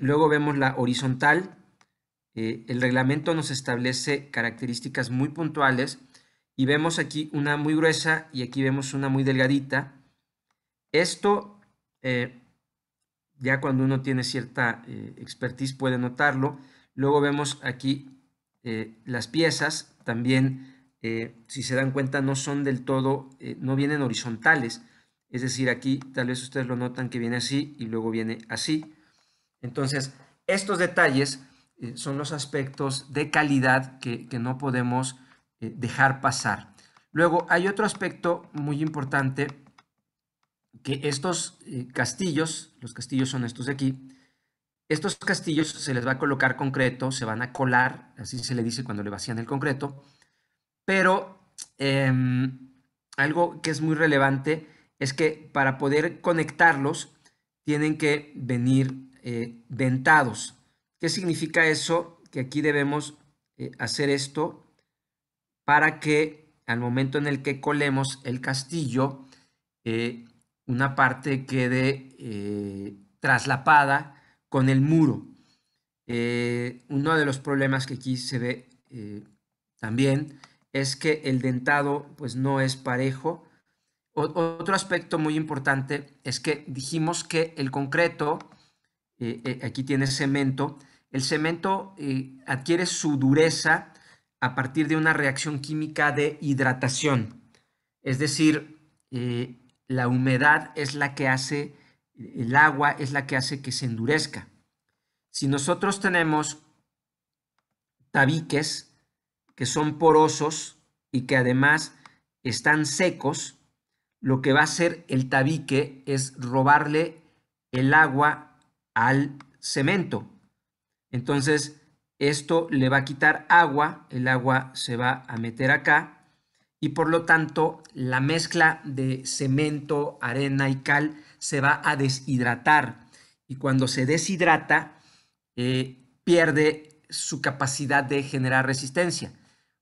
luego vemos la horizontal. El reglamento nos establece características muy puntuales y vemos aquí una muy gruesa y aquí vemos una muy delgadita. Esto, eh, ya cuando uno tiene cierta eh, expertise puede notarlo. Luego vemos aquí eh, las piezas, también si se dan cuenta no son del todo, no vienen horizontales. Es decir, aquí tal vez ustedes lo notan que viene así y luego viene así. Entonces, estos detalles son los aspectos de calidad que, no podemos eh, dejar pasar. Luego, hay otro aspecto muy importante, que estos eh, castillos, los castillos son estos de aquí, estos castillos se les va a colocar concreto, se van a colar, así se le dice cuando le vacían el concreto, pero em, algo que es muy relevante es que para poder conectarlos tienen que venir eh, dentados. ¿Qué significa eso? Que aquí debemos hacer esto para que al momento en el que colemos el castillo, eh, una parte quede eh, traslapada con el muro. Eh, uno de los problemas que aquí se ve también es que el dentado pues no es parejo. otro aspecto muy importante es que dijimos que el concreto, aquí tiene cemento, el cemento adquiere su dureza a partir de una reacción química de hidratación. Es decir, eh, la humedad es la que hace, el agua es la que hace que se endurezca. Si nosotros tenemos tabiques que son porosos y que además están secos, lo que va a hacer el tabique es robarle el agua al cemento. Entonces, esto le va a quitar agua, el agua se va a meter acá y por lo tanto la mezcla de cemento, arena y cal se va a deshidratar y cuando se deshidrata eh, pierde su capacidad de generar resistencia.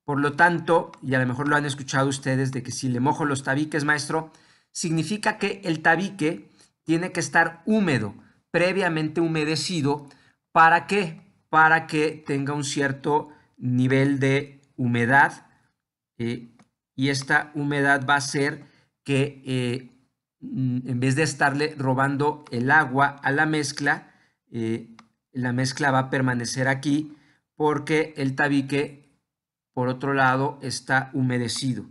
Por lo tanto, y a lo mejor lo han escuchado ustedes, de que si le mojo los tabiques, maestro, significa que el tabique tiene que estar húmedo, previamente humedecido, ¿para qué? Para que tenga un cierto nivel de humedad eh, y esta humedad va a hacer que eh, en vez de estarle robando el agua a la mezcla, eh, la mezcla va a permanecer aquí porque el tabique, por otro lado, está humedecido.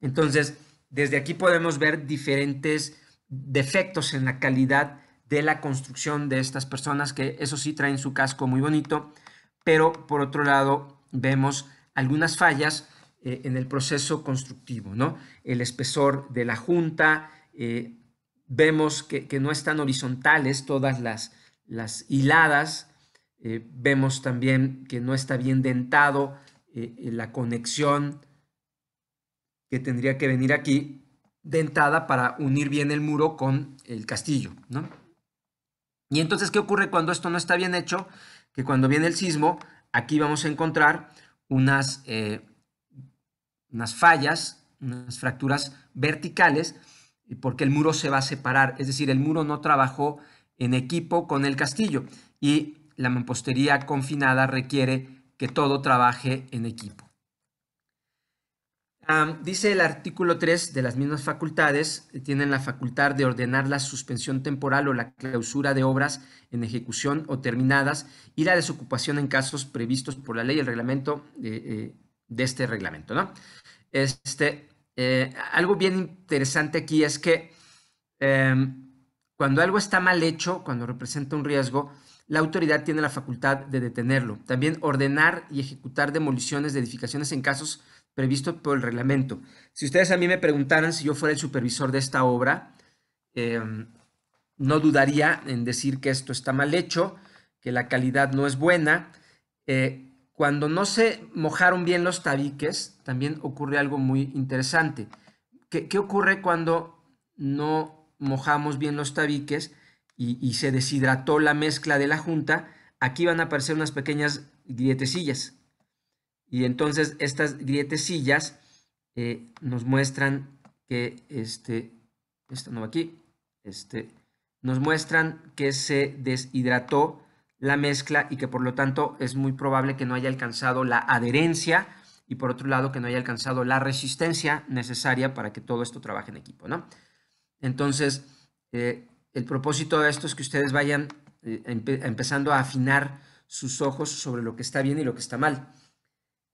Entonces, desde aquí podemos ver diferentes defectos en la calidad de la construcción de estas personas, que eso sí traen su casco muy bonito, pero por otro lado vemos algunas fallas eh, en el proceso constructivo, ¿no? El espesor de la junta, eh, vemos que, no están horizontales todas las, las hiladas, eh, vemos también que no está bien dentado la conexión que tendría que venir aquí dentada para unir bien el muro con el castillo, ¿no? Y entonces, ¿qué ocurre cuando esto no está bien hecho? Que cuando viene el sismo, aquí vamos a encontrar unas, eh, unas fallas, unas fracturas verticales, porque el muro se va a separar. Es decir, el muro no trabajó en equipo con el castillo y la mampostería confinada requiere que todo trabaje en equipo dice el artículo 3 de las mismas facultades, eh, tienen la facultad de ordenar la suspensión temporal o la clausura de obras en ejecución o terminadas y la desocupación en casos previstos por la ley y el reglamento de, eh, este reglamento. ¿no? este, eh, algo bien interesante aquí es que em, cuando algo está mal hecho, cuando representa un riesgo, la autoridad tiene la facultad de detenerlo. También ordenar y ejecutar demoliciones de edificaciones en casos previstos por el reglamento. Si ustedes a mí me preguntaran si yo fuera el supervisor de esta obra, em, no dudaría en decir que esto está mal hecho, que la calidad no es buena. Eh, cuando no se mojaron bien los tabiques, también ocurre algo muy interesante. ¿Qué, qué ocurre cuando no mojamos bien los tabiques y, se deshidrató la mezcla de la junta? Aquí van a aparecer unas pequeñas grietecillas. Y entonces estas grietecillas eh, nos muestran que este, esto no aquí, este, nos muestran que se deshidrató la mezcla y que por lo tanto es muy probable que no haya alcanzado la adherencia y por otro lado que no haya alcanzado la resistencia necesaria para que todo esto trabaje en equipo, ¿no? Entonces, eh, el propósito de esto es que ustedes vayan eh, empezando a afinar sus ojos sobre lo que está bien y lo que está mal.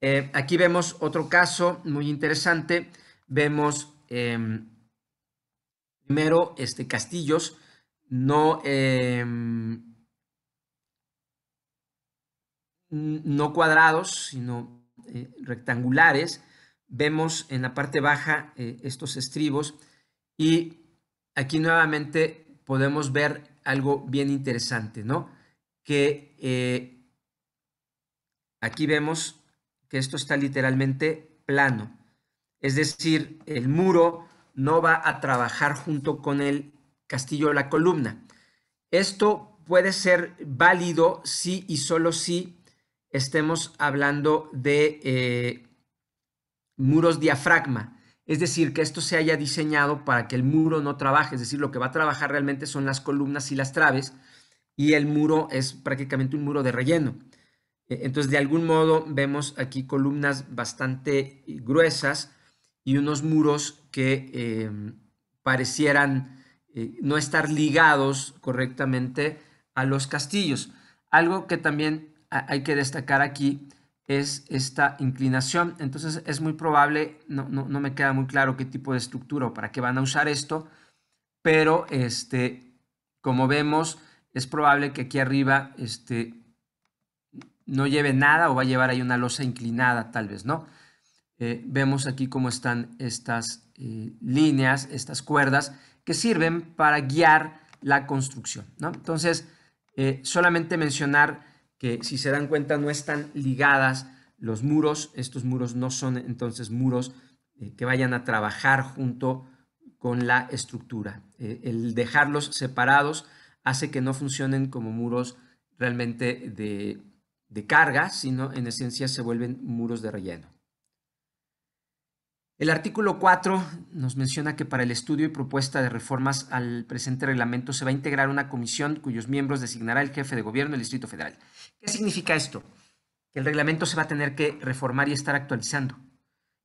Eh, aquí vemos otro caso muy interesante. Vemos em, primero este, castillos no, em, no cuadrados, sino eh, rectangulares. Vemos en la parte baja eh, estos estribos y aquí nuevamente podemos ver algo bien interesante, ¿no? Que aquí vemos que esto está literalmente plano. Es decir, el muro no va a trabajar junto con el castillo de la columna. Esto puede ser válido si y solo si estemos hablando de eh, muros diafragma, es decir, que esto se haya diseñado para que el muro no trabaje, es decir, lo que va a trabajar realmente son las columnas y las traves y el muro es prácticamente un muro de relleno. E, entonces, de algún modo vemos aquí columnas bastante gruesas y unos muros que eh, parecieran eh, no estar ligados correctamente a los castillos. Algo que también hay que destacar aquí es esta inclinación. Entonces es muy probable, no, me queda muy claro qué tipo de estructura o para qué van a usar esto, pero este, como vemos, es probable que aquí arriba este, no lleve nada o va a llevar ahí una losa inclinada, tal vez, ¿no? Eh, vemos aquí cómo están estas eh, líneas, estas cuerdas, que sirven para guiar la construcción. ¿no? Entonces, eh, solamente mencionar que si se dan cuenta no están ligadas los muros, estos muros no son entonces muros que vayan a trabajar junto con la estructura. El dejarlos separados hace que no funcionen como muros realmente de, de carga, sino en esencia se vuelven muros de relleno. El artículo 4 nos menciona que para el estudio y propuesta de reformas al presente reglamento se va a integrar una comisión cuyos miembros designará el jefe de gobierno del Distrito Federal. ¿Qué significa esto? Que el reglamento se va a tener que reformar y estar actualizando.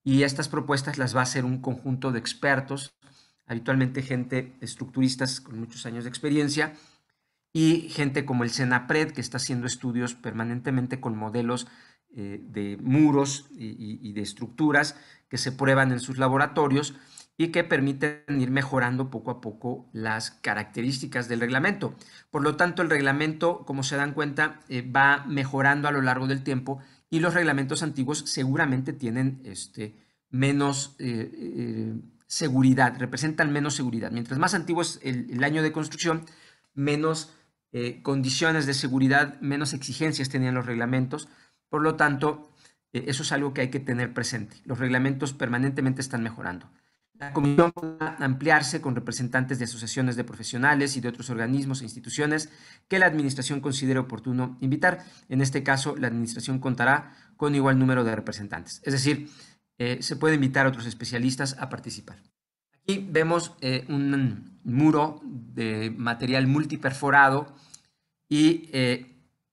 Y estas propuestas las va a hacer un conjunto de expertos, habitualmente gente estructuristas con muchos años de experiencia, y gente como el Senapred, que está haciendo estudios permanentemente con modelos eh, de muros y, de estructuras que se prueban en sus laboratorios y que permiten ir mejorando poco a poco las características del reglamento. Por lo tanto, el reglamento, como se dan cuenta, eh, va mejorando a lo largo del tiempo y los reglamentos antiguos seguramente tienen este, menos eh, seguridad, representan menos seguridad. Mientras más antiguo es el, año de construcción, menos condiciones de seguridad, menos exigencias tenían los reglamentos por lo tanto, eh, eso es algo que hay que tener presente. Los reglamentos permanentemente están mejorando. La comisión a ampliarse con representantes de asociaciones de profesionales y de otros organismos e instituciones que la Administración considere oportuno invitar. En este caso, la Administración contará con igual número de representantes. Es decir, eh, se puede invitar a otros especialistas a participar. Aquí vemos eh, un muro de material multiperforado y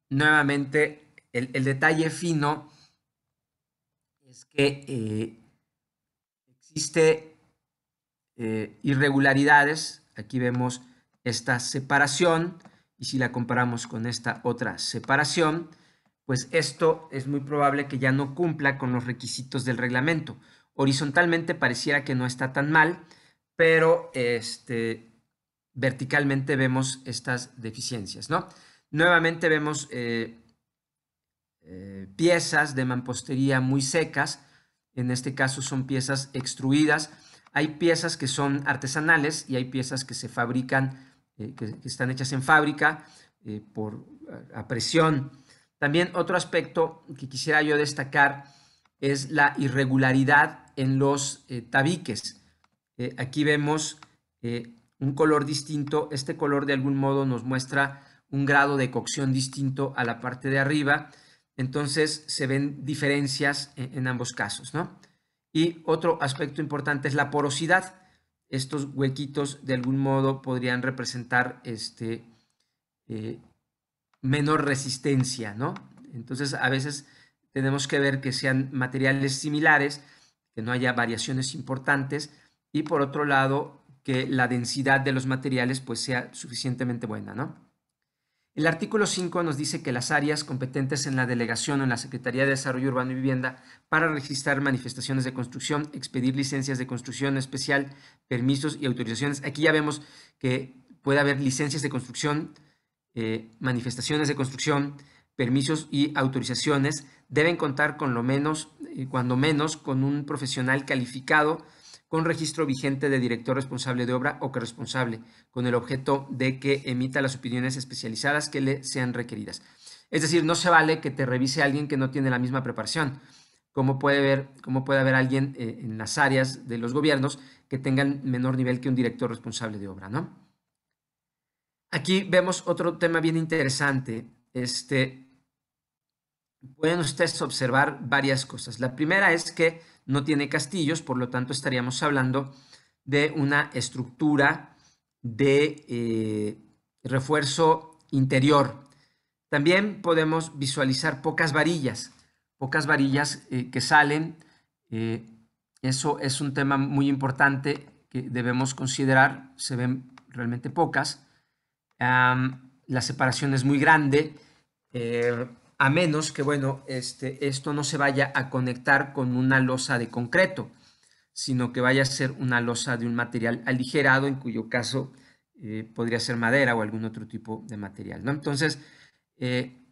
nuevamente el, detalle fino es que eh, existe eh, irregularidades. Aquí vemos esta separación y si la comparamos con esta otra separación, pues esto es muy probable que ya no cumpla con los requisitos del reglamento. Horizontalmente pareciera que no está tan mal, pero este, verticalmente vemos estas deficiencias, ¿no? Nuevamente vemos eh, eh, piezas de mampostería muy secas, en este caso son piezas extruidas. Hay piezas que son artesanales y hay piezas que se fabrican, eh, que, están hechas en fábrica por a presión. También otro aspecto que quisiera yo destacar es la irregularidad en los tabiques. Aquí vemos un color distinto. Este color de algún modo nos muestra un grado de cocción distinto a la parte de arriba. Entonces se ven diferencias en, ambos casos, ¿no? Y otro aspecto importante es la porosidad. Estos huequitos de algún modo podrían representar este, eh, menor resistencia, ¿no? Entonces a veces tenemos que ver que sean materiales similares, que no haya variaciones importantes y por otro lado que la densidad de los materiales pues sea suficientemente buena, ¿no? El artículo 5 nos dice que las áreas competentes en la delegación o en la Secretaría de Desarrollo Urbano y Vivienda para registrar manifestaciones de construcción, expedir licencias de construcción especial, permisos y autorizaciones. Aquí ya vemos que puede haber licencias de construcción, eh, manifestaciones de construcción, permisos y autorizaciones. Deben contar con lo menos, eh, cuando menos, con un profesional calificado con registro vigente de director responsable de obra o corresponsable, con el objeto de que emita las opiniones especializadas que le sean requeridas. Es decir, no se vale que te revise alguien que no tiene la misma preparación. como puede, ver, cómo puede haber alguien eh, en las áreas de los gobiernos que tengan menor nivel que un director responsable de obra, ¿no? Aquí vemos otro tema bien interesante. Este, pueden ustedes observar varias cosas. La primera es que no tiene castillos, por lo tanto estaríamos hablando de una estructura de eh, refuerzo interior. También podemos visualizar pocas varillas, pocas varillas eh, que salen. Eh, eso es un tema muy importante que debemos considerar. Se ven realmente pocas. la separación es muy grande a menos que, bueno, este, esto no se vaya a conectar con una losa de concreto, sino que vaya a ser una losa de un material aligerado, en cuyo caso eh, podría ser madera o algún otro tipo de material, ¿no? Entonces, eh,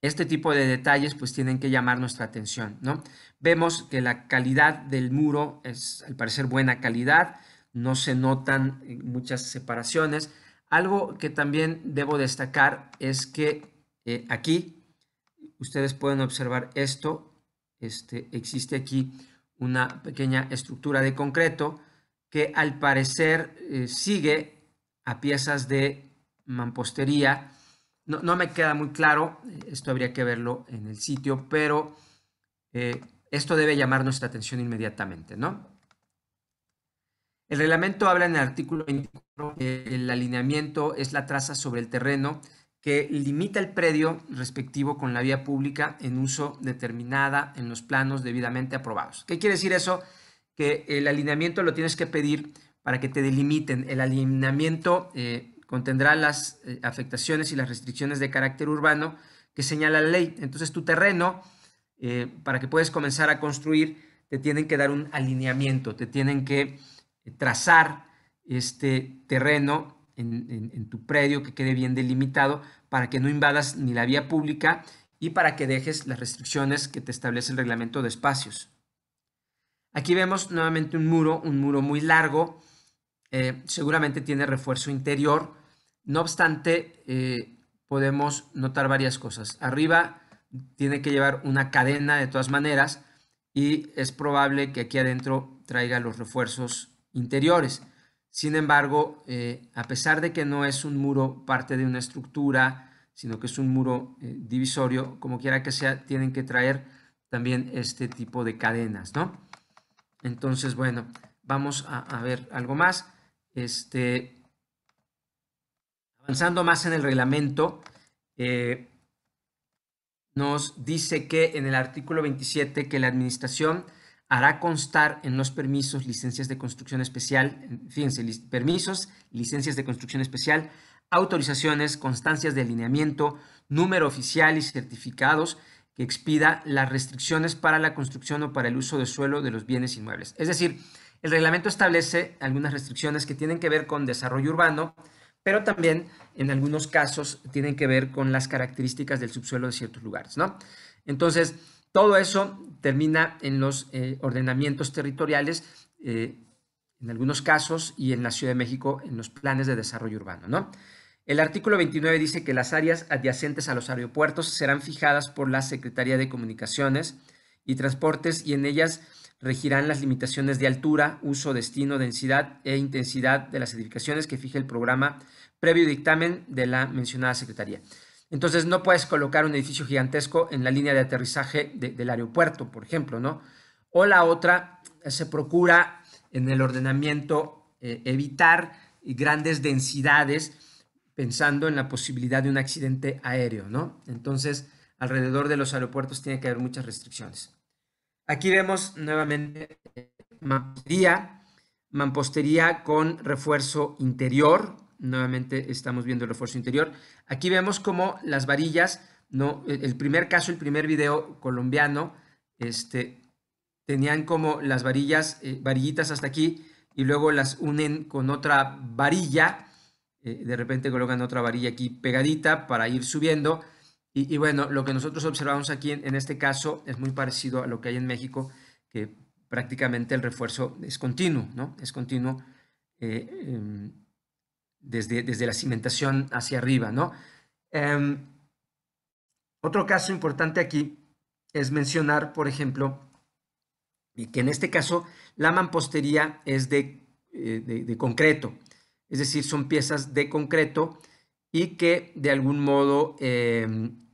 este tipo de detalles pues tienen que llamar nuestra atención, ¿no? Vemos que la calidad del muro es al parecer buena calidad, no se notan eh, muchas separaciones. Algo que también debo destacar es que aquí ustedes pueden observar esto. Este, existe aquí una pequeña estructura de concreto que al parecer eh, sigue a piezas de mampostería. No, me queda muy claro, esto habría que verlo en el sitio, pero eh, esto debe llamar nuestra atención inmediatamente, ¿no? El reglamento habla en el artículo 24 que el alineamiento es la traza sobre el terreno que limita el predio respectivo con la vía pública en uso determinada en los planos debidamente aprobados. ¿Qué quiere decir eso? Que el alineamiento lo tienes que pedir para que te delimiten. El alineamiento eh, contendrá las eh, afectaciones y las restricciones de carácter urbano que señala la ley. Entonces tu terreno, eh, para que puedas comenzar a construir, te tienen que dar un alineamiento, te tienen que trazar este terreno en, tu predio, que quede bien delimitado para que no invadas ni la vía pública y para que dejes las restricciones que te establece el reglamento de espacios. Aquí vemos nuevamente un muro, un muro muy largo, eh, seguramente tiene refuerzo interior, no obstante eh, podemos notar varias cosas. Arriba tiene que llevar una cadena de todas maneras y es probable que aquí adentro traiga los refuerzos interiores. Sin embargo, eh, a pesar de que no es un muro parte de una estructura, sino que es un muro eh, divisorio, como quiera que sea, tienen que traer también este tipo de cadenas, ¿no? Entonces, bueno, vamos a, ver algo más. Este, avanzando más en el reglamento, eh, nos dice que en el artículo 27 que la administración hará constar en los permisos, licencias de construcción especial, fíjense, permisos, licencias de construcción especial, autorizaciones, constancias de alineamiento, número oficial y certificados que expida las restricciones para la construcción o para el uso de suelo de los bienes inmuebles. Es decir, el reglamento establece algunas restricciones que tienen que ver con desarrollo urbano, pero también en algunos casos tienen que ver con las características del subsuelo de ciertos lugares, ¿no? Entonces, todo eso termina en los eh, ordenamientos territoriales, eh, en algunos casos, y en la Ciudad de México, en los planes de desarrollo urbano, ¿no? El artículo 29 dice que las áreas adyacentes a los aeropuertos serán fijadas por la Secretaría de Comunicaciones y Transportes y en ellas regirán las limitaciones de altura, uso, destino, densidad e intensidad de las edificaciones que fije el programa previo dictamen de la mencionada Secretaría. Entonces no puedes colocar un edificio gigantesco en la línea de aterrizaje del aeropuerto, por ejemplo, ¿no? O la otra, se procura en el ordenamiento eh, evitar grandes densidades pensando en la posibilidad de un accidente aéreo, ¿no? Entonces, alrededor de los aeropuertos tiene que haber muchas restricciones. Aquí vemos nuevamente mampostería, mampostería con refuerzo interior. Nuevamente estamos viendo el refuerzo interior. Aquí vemos como las varillas, no, el primer caso, el primer video colombiano, este, tenían como las varillas, eh, varillitas hasta aquí, y luego las unen con otra varilla eh, de repente colocan otra varilla aquí pegadita para ir subiendo. Y, bueno, lo que nosotros observamos aquí en, este caso es muy parecido a lo que hay en México, que prácticamente el refuerzo es continuo, ¿no? Es continuo eh, em, desde, desde la cimentación hacia arriba, ¿no? Em, otro caso importante aquí es mencionar, por ejemplo, que en este caso la mampostería es de, eh, de concreto es decir, son piezas de concreto y que de algún modo em,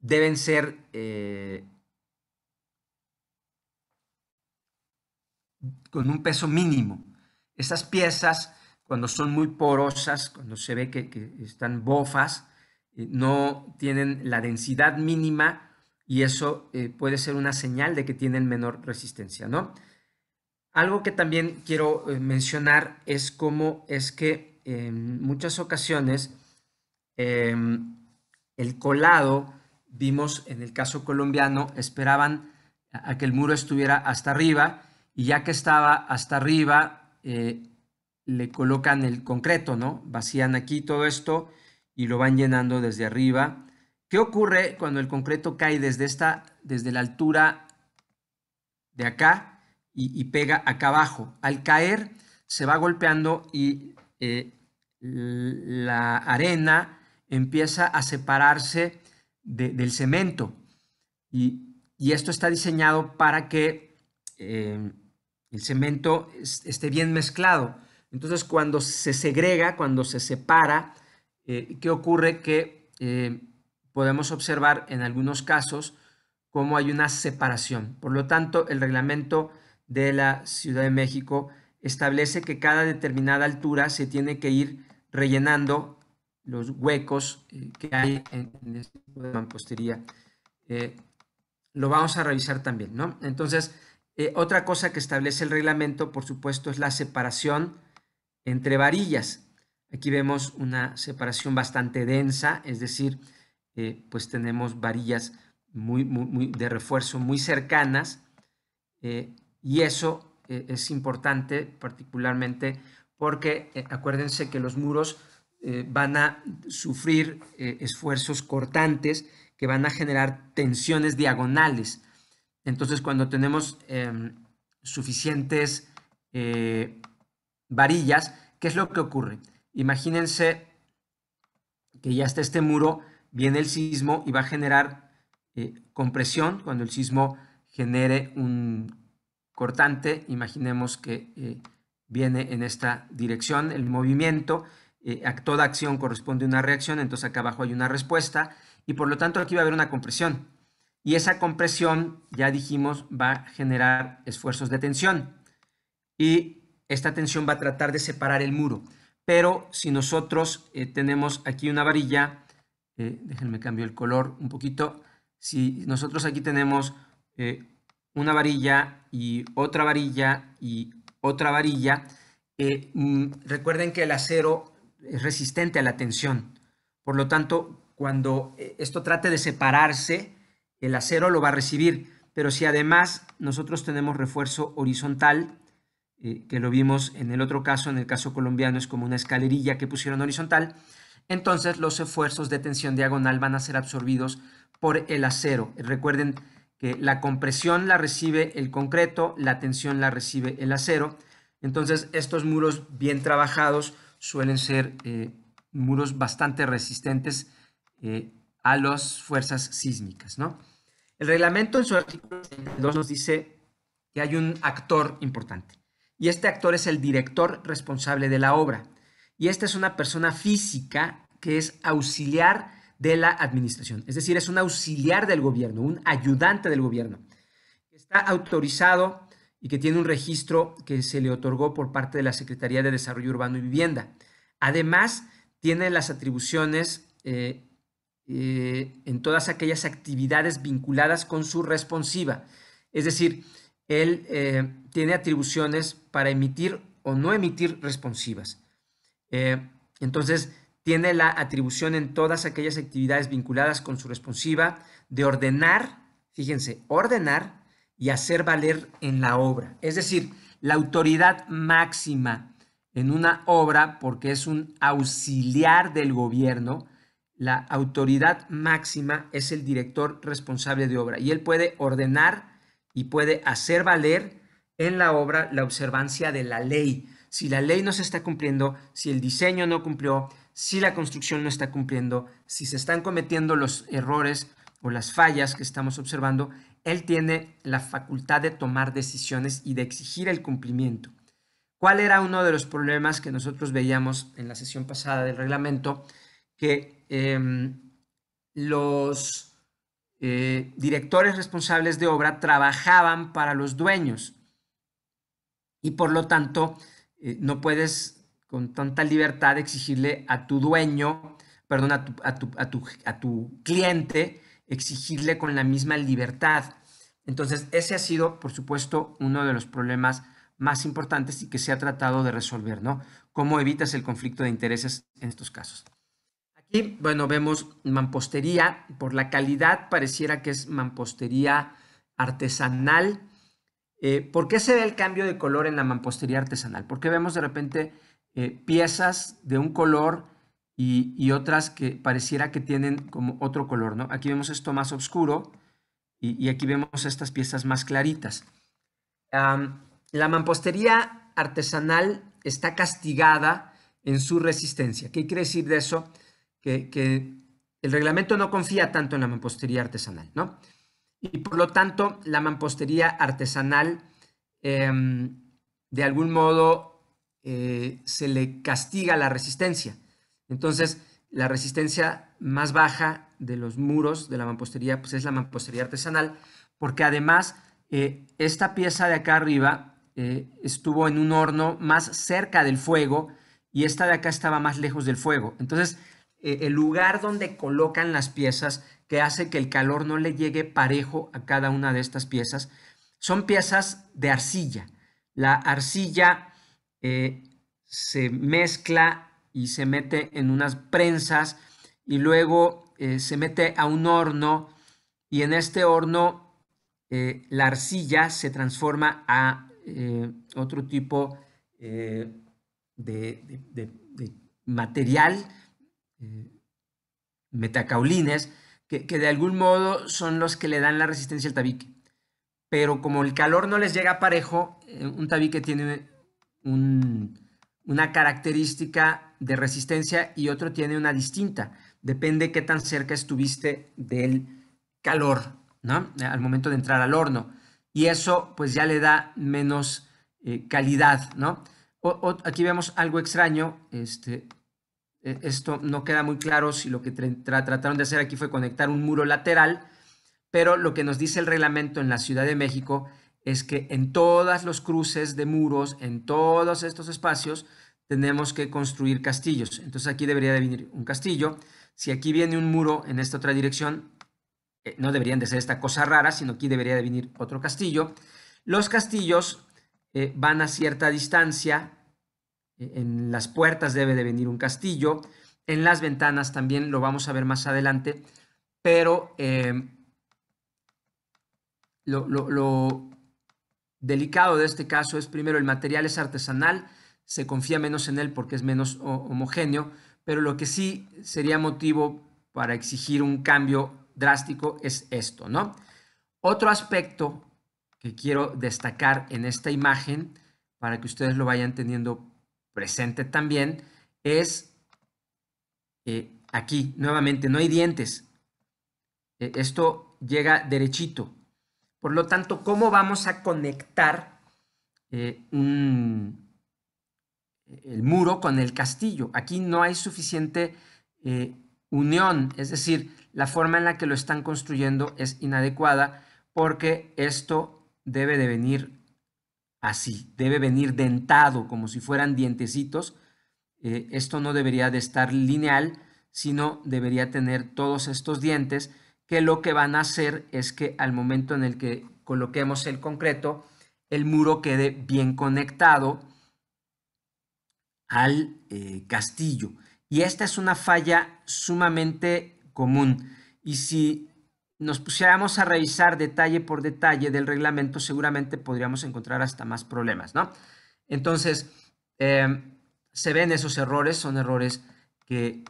deben ser eh, con un peso mínimo. Esas piezas, cuando son muy porosas, cuando se ve que, están bofas, eh, no tienen la densidad mínima y eso eh, puede ser una señal de que tienen menor resistencia, ¿no? Algo que también quiero eh, mencionar es cómo es que en muchas ocasiones em, el colado, vimos en el caso colombiano, esperaban a, que el muro estuviera hasta arriba y ya que estaba hasta arriba, le colocan el concreto, ¿no? Vacían aquí todo esto y lo van llenando desde arriba. ¿Qué ocurre cuando el concreto cae desde esta, desde la altura de acá? y, pega acá abajo. Al caer se va golpeando y eh, la arena empieza a separarse del cemento. Y, esto está diseñado para que eh, el cemento esté bien mezclado. Entonces cuando se segrega, cuando se separa, eh, ¿qué ocurre? Que podemos observar en algunos casos cómo hay una separación. Por lo tanto, el reglamento de la Ciudad de México establece que cada determinada altura se tiene que ir rellenando los huecos eh, que hay en, este tipo de mampostería. Eh, lo vamos a revisar también, ¿no? Entonces, eh, otra cosa que establece el reglamento, por supuesto, es la separación entre varillas. Aquí vemos una separación bastante densa, es decir, pues tenemos varillas muy, muy, de refuerzo muy cercanas y eso eh, es importante particularmente porque eh, acuérdense que los muros eh, van a sufrir esfuerzos cortantes que van a generar tensiones diagonales. Entonces, cuando tenemos em, suficientes varillas, ¿qué es lo que ocurre? Imagínense que ya está este muro, viene el sismo y va a generar compresión cuando el sismo genere un cortante, imaginemos que eh, viene en esta dirección el movimiento, eh, a toda acción corresponde una reacción, entonces acá abajo hay una respuesta y por lo tanto aquí va a haber una compresión. Y esa compresión, ya dijimos, va a generar esfuerzos de tensión y esta tensión va a tratar de separar el muro. Pero si nosotros eh, tenemos aquí una varilla, déjenme cambiar el color un poquito, si nosotros aquí tenemos una varilla y otra varilla y otra varilla, eh, mm, recuerden que el acero es resistente a la tensión. Por lo tanto, cuando eh, esto trate de separarse, el acero lo va a recibir. Pero si además nosotros tenemos refuerzo horizontal, eh, que lo vimos en el otro caso, en el caso colombiano es como una escalerilla que pusieron horizontal, entonces los esfuerzos de tensión diagonal van a ser absorbidos por el acero. Recuerden que la compresión la recibe el concreto, la tensión la recibe el acero. Entonces estos muros bien trabajados suelen ser eh, muros bastante resistentes eh, a las fuerzas sísmicas. ¿no? El reglamento en su artículo 2 nos dice que hay un actor importante y este actor es el director responsable de la obra y esta es una persona física que es auxiliar de la administración, es decir, es un auxiliar del gobierno, un ayudante del gobierno, está autorizado y que tiene un registro que se le otorgó por parte de la Secretaría de Desarrollo Urbano y Vivienda. Además, tiene las atribuciones eh, eh, en todas aquellas actividades vinculadas con su responsiva. Es decir, él eh, tiene atribuciones para emitir o no emitir responsivas. entonces, tiene la atribución en todas aquellas actividades vinculadas con su responsiva de ordenar, fíjense, ordenar y hacer valer en la obra. Es decir, la autoridad máxima en una obra, porque es un auxiliar del gobierno, la autoridad máxima es el director responsable de obra y él puede ordenar y puede hacer valer en la obra la observancia de la ley. Si la ley no se está cumpliendo, si el diseño no cumplió, si la construcción no está cumpliendo, si se están cometiendo los errores o las fallas que estamos observando, él tiene la facultad de tomar decisiones y de exigir el cumplimiento. ¿Cuál era uno de los problemas que nosotros veíamos en la sesión pasada del reglamento? Que em, los eh, directores responsables de obra trabajaban para los dueños y por lo tanto eh, no puedes con tanta libertad exigirle a tu dueño, perdón, a tu, a tu cliente, exigirle con la misma libertad. Entonces, ese ha sido, por supuesto, uno de los problemas más importantes y que se ha tratado de resolver, ¿no? ¿Cómo evitas el conflicto de intereses en estos casos? Aquí, bueno, vemos mampostería. Por la calidad pareciera que es mampostería artesanal. Eh, ¿Por qué se ve el cambio de color en la mampostería artesanal? Porque vemos de repente eh, piezas de un color y, otras que pareciera que tienen como otro color, ¿no? Aquí vemos esto más oscuro y, aquí vemos estas piezas más claritas. La mampostería artesanal está castigada en su resistencia. ¿Qué quiere decir de eso? Que, el reglamento no confía tanto en la mampostería artesanal, ¿no? Y por lo tanto, la mampostería artesanal, em, de algún modo, eh, se le castiga la resistencia. Entonces, la resistencia más baja de los muros de la mampostería, pues es la mampostería artesanal, porque además eh, esta pieza de acá arriba eh, estuvo en un horno más cerca del fuego y esta de acá estaba más lejos del fuego. Entonces, el lugar donde colocan las piezas que hace que el calor no le llegue parejo a cada una de estas piezas, son piezas de arcilla. La arcilla eh, se mezcla y se mete en unas prensas y luego se mete a un horno y en este horno la arcilla se transforma a eh, otro tipo eh, de, material, eh, metacaulines, que, de algún modo son los que le dan la resistencia al tabique. Pero como el calor no les llega parejo, un tabique tiene una característica de resistencia y otro tiene una distinta. Depende qué tan cerca estuviste del calor, ¿no? Al momento de entrar al horno y eso pues ya le da menos eh, calidad, ¿no? aquí vemos algo extraño, este, esto no queda muy claro si lo que trataron de hacer aquí fue conectar un muro lateral, pero lo que nos dice el reglamento en la Ciudad de México es que en todos los cruces de muros, en todos estos espacios, tenemos que construir castillos. Entonces aquí debería de venir un castillo. Si aquí viene un muro en esta otra dirección, eh, no deberían de ser esta cosa rara, sino aquí debería de venir otro castillo. Los castillos eh, van a cierta distancia, eh, en las puertas debe de venir un castillo, en las ventanas también lo vamos a ver más adelante, pero lo, delicado de este caso es primero el material es artesanal, se confía menos en él porque es menos homogéneo, pero lo que sí sería motivo para exigir un cambio drástico es esto, ¿no? Otro aspecto que quiero destacar en esta imagen, para que ustedes lo vayan teniendo presente también, es eh, aquí, nuevamente, no hay dientes. Eh, esto llega derechito. Por lo tanto, ¿cómo vamos a conectar eh, el muro con el castillo? Aquí no hay suficiente unión, es decir, la forma en la que lo están construyendo es inadecuada porque esto debe de venir así, debe venir dentado, como si fueran dientecitos. Eh, esto no debería de estar lineal, sino debería tener todos estos dientes que lo que van a hacer es que al momento en el que coloquemos el concreto, el muro quede bien conectado al eh, castillo. Y esta es una falla sumamente común. Y si nos pusiéramos a revisar detalle por detalle del reglamento, seguramente podríamos encontrar hasta más problemas, ¿no? Entonces, em, se ven esos errores, son errores que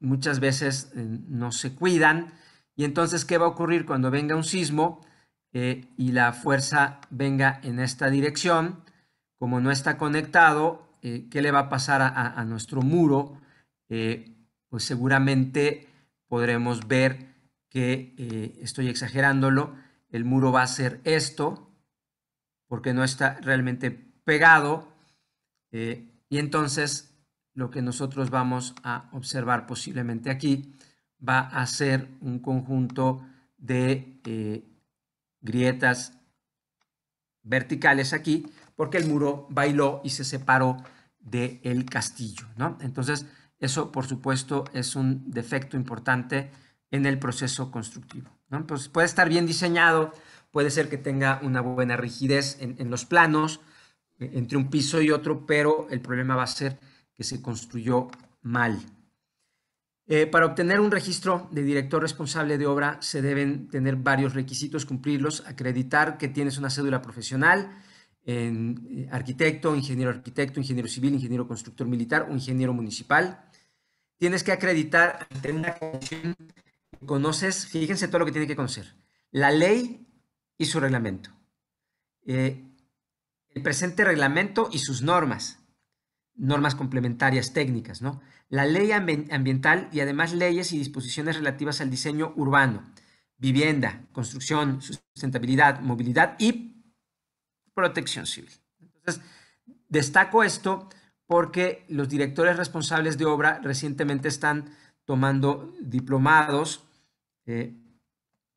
muchas veces eh, no se cuidan. Y entonces, ¿qué va a ocurrir cuando venga un sismo eh, y la fuerza venga en esta dirección? Como no está conectado, eh, ¿qué le va a pasar a nuestro muro? pues seguramente podremos ver que eh, estoy exagerándolo, el muro va a ser esto, porque no está realmente pegado, eh, y entonces lo que nosotros vamos a observar posiblemente aquí va a ser un conjunto de eh, grietas verticales aquí, porque el muro bailó y se separó del castillo, ¿no? Entonces, eso por supuesto es un defecto importante en el proceso constructivo. Pues puede estar bien diseñado, puede ser que tenga una buena rigidez en, los planos eh, entre un piso y otro, pero el problema va a ser que se construyó mal. Eh, para obtener un registro de director responsable de obra se deben tener varios requisitos, cumplirlos, acreditar que tienes una cédula profesional en eh, arquitecto, ingeniero arquitecto, ingeniero civil, ingeniero constructor militar o ingeniero municipal. Tienes que acreditar ante una comisión conoces, fíjense todo lo que tiene que conocer, la ley y su reglamento, eh, el presente reglamento y sus normas, normas complementarias técnicas, ¿no? La ley ambiental y además leyes y disposiciones relativas al diseño urbano, vivienda, construcción, sustentabilidad, movilidad y protección civil. Entonces, destaco esto porque los directores responsables de obra recientemente están tomando diplomados eh,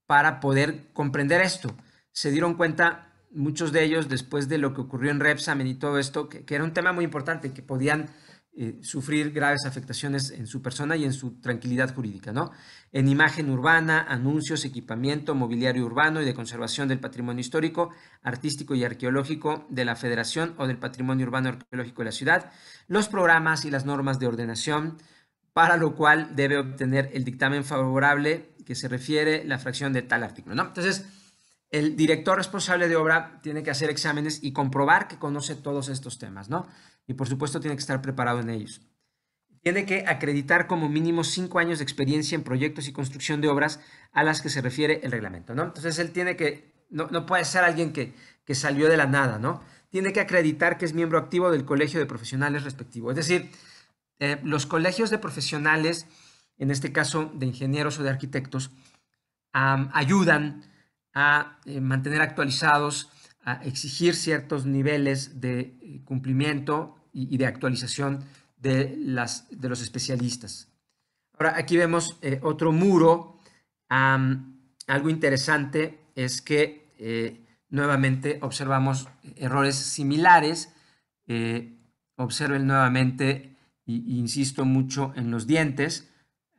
para poder comprender esto. Se dieron cuenta muchos de ellos después de lo que ocurrió en Repsamen y todo esto, que, era un tema muy importante, que podían eh, sufrir graves afectaciones en su persona y en su tranquilidad jurídica, ¿no? En imagen urbana, anuncios, equipamiento, mobiliario urbano y de conservación del patrimonio histórico, artístico y arqueológico de la Federación o del Patrimonio Urbano Arqueológico de la ciudad, los programas y las normas de ordenación, para lo cual debe obtener el dictamen favorable que se refiere la fracción de tal artículo. ¿no? Entonces, el director responsable de obra tiene que hacer exámenes y comprobar que conoce todos estos temas, ¿no? Y por supuesto tiene que estar preparado en ellos. Tiene que acreditar como mínimo cinco años de experiencia en proyectos y construcción de obras a las que se refiere el reglamento, ¿no? Entonces él tiene que, no, no puede ser alguien que, que salió de la nada, ¿no? Tiene que acreditar que es miembro activo del colegio de profesionales respectivo. Es decir, eh, los colegios de profesionales, en este caso de ingenieros o de arquitectos, ayudan a eh, mantener actualizados, a exigir ciertos niveles de eh, cumplimiento y, de actualización de, las, de los especialistas. Ahora, aquí vemos otro muro. algo interesante es que nuevamente observamos errores similares. observen nuevamente insisto mucho en los dientes.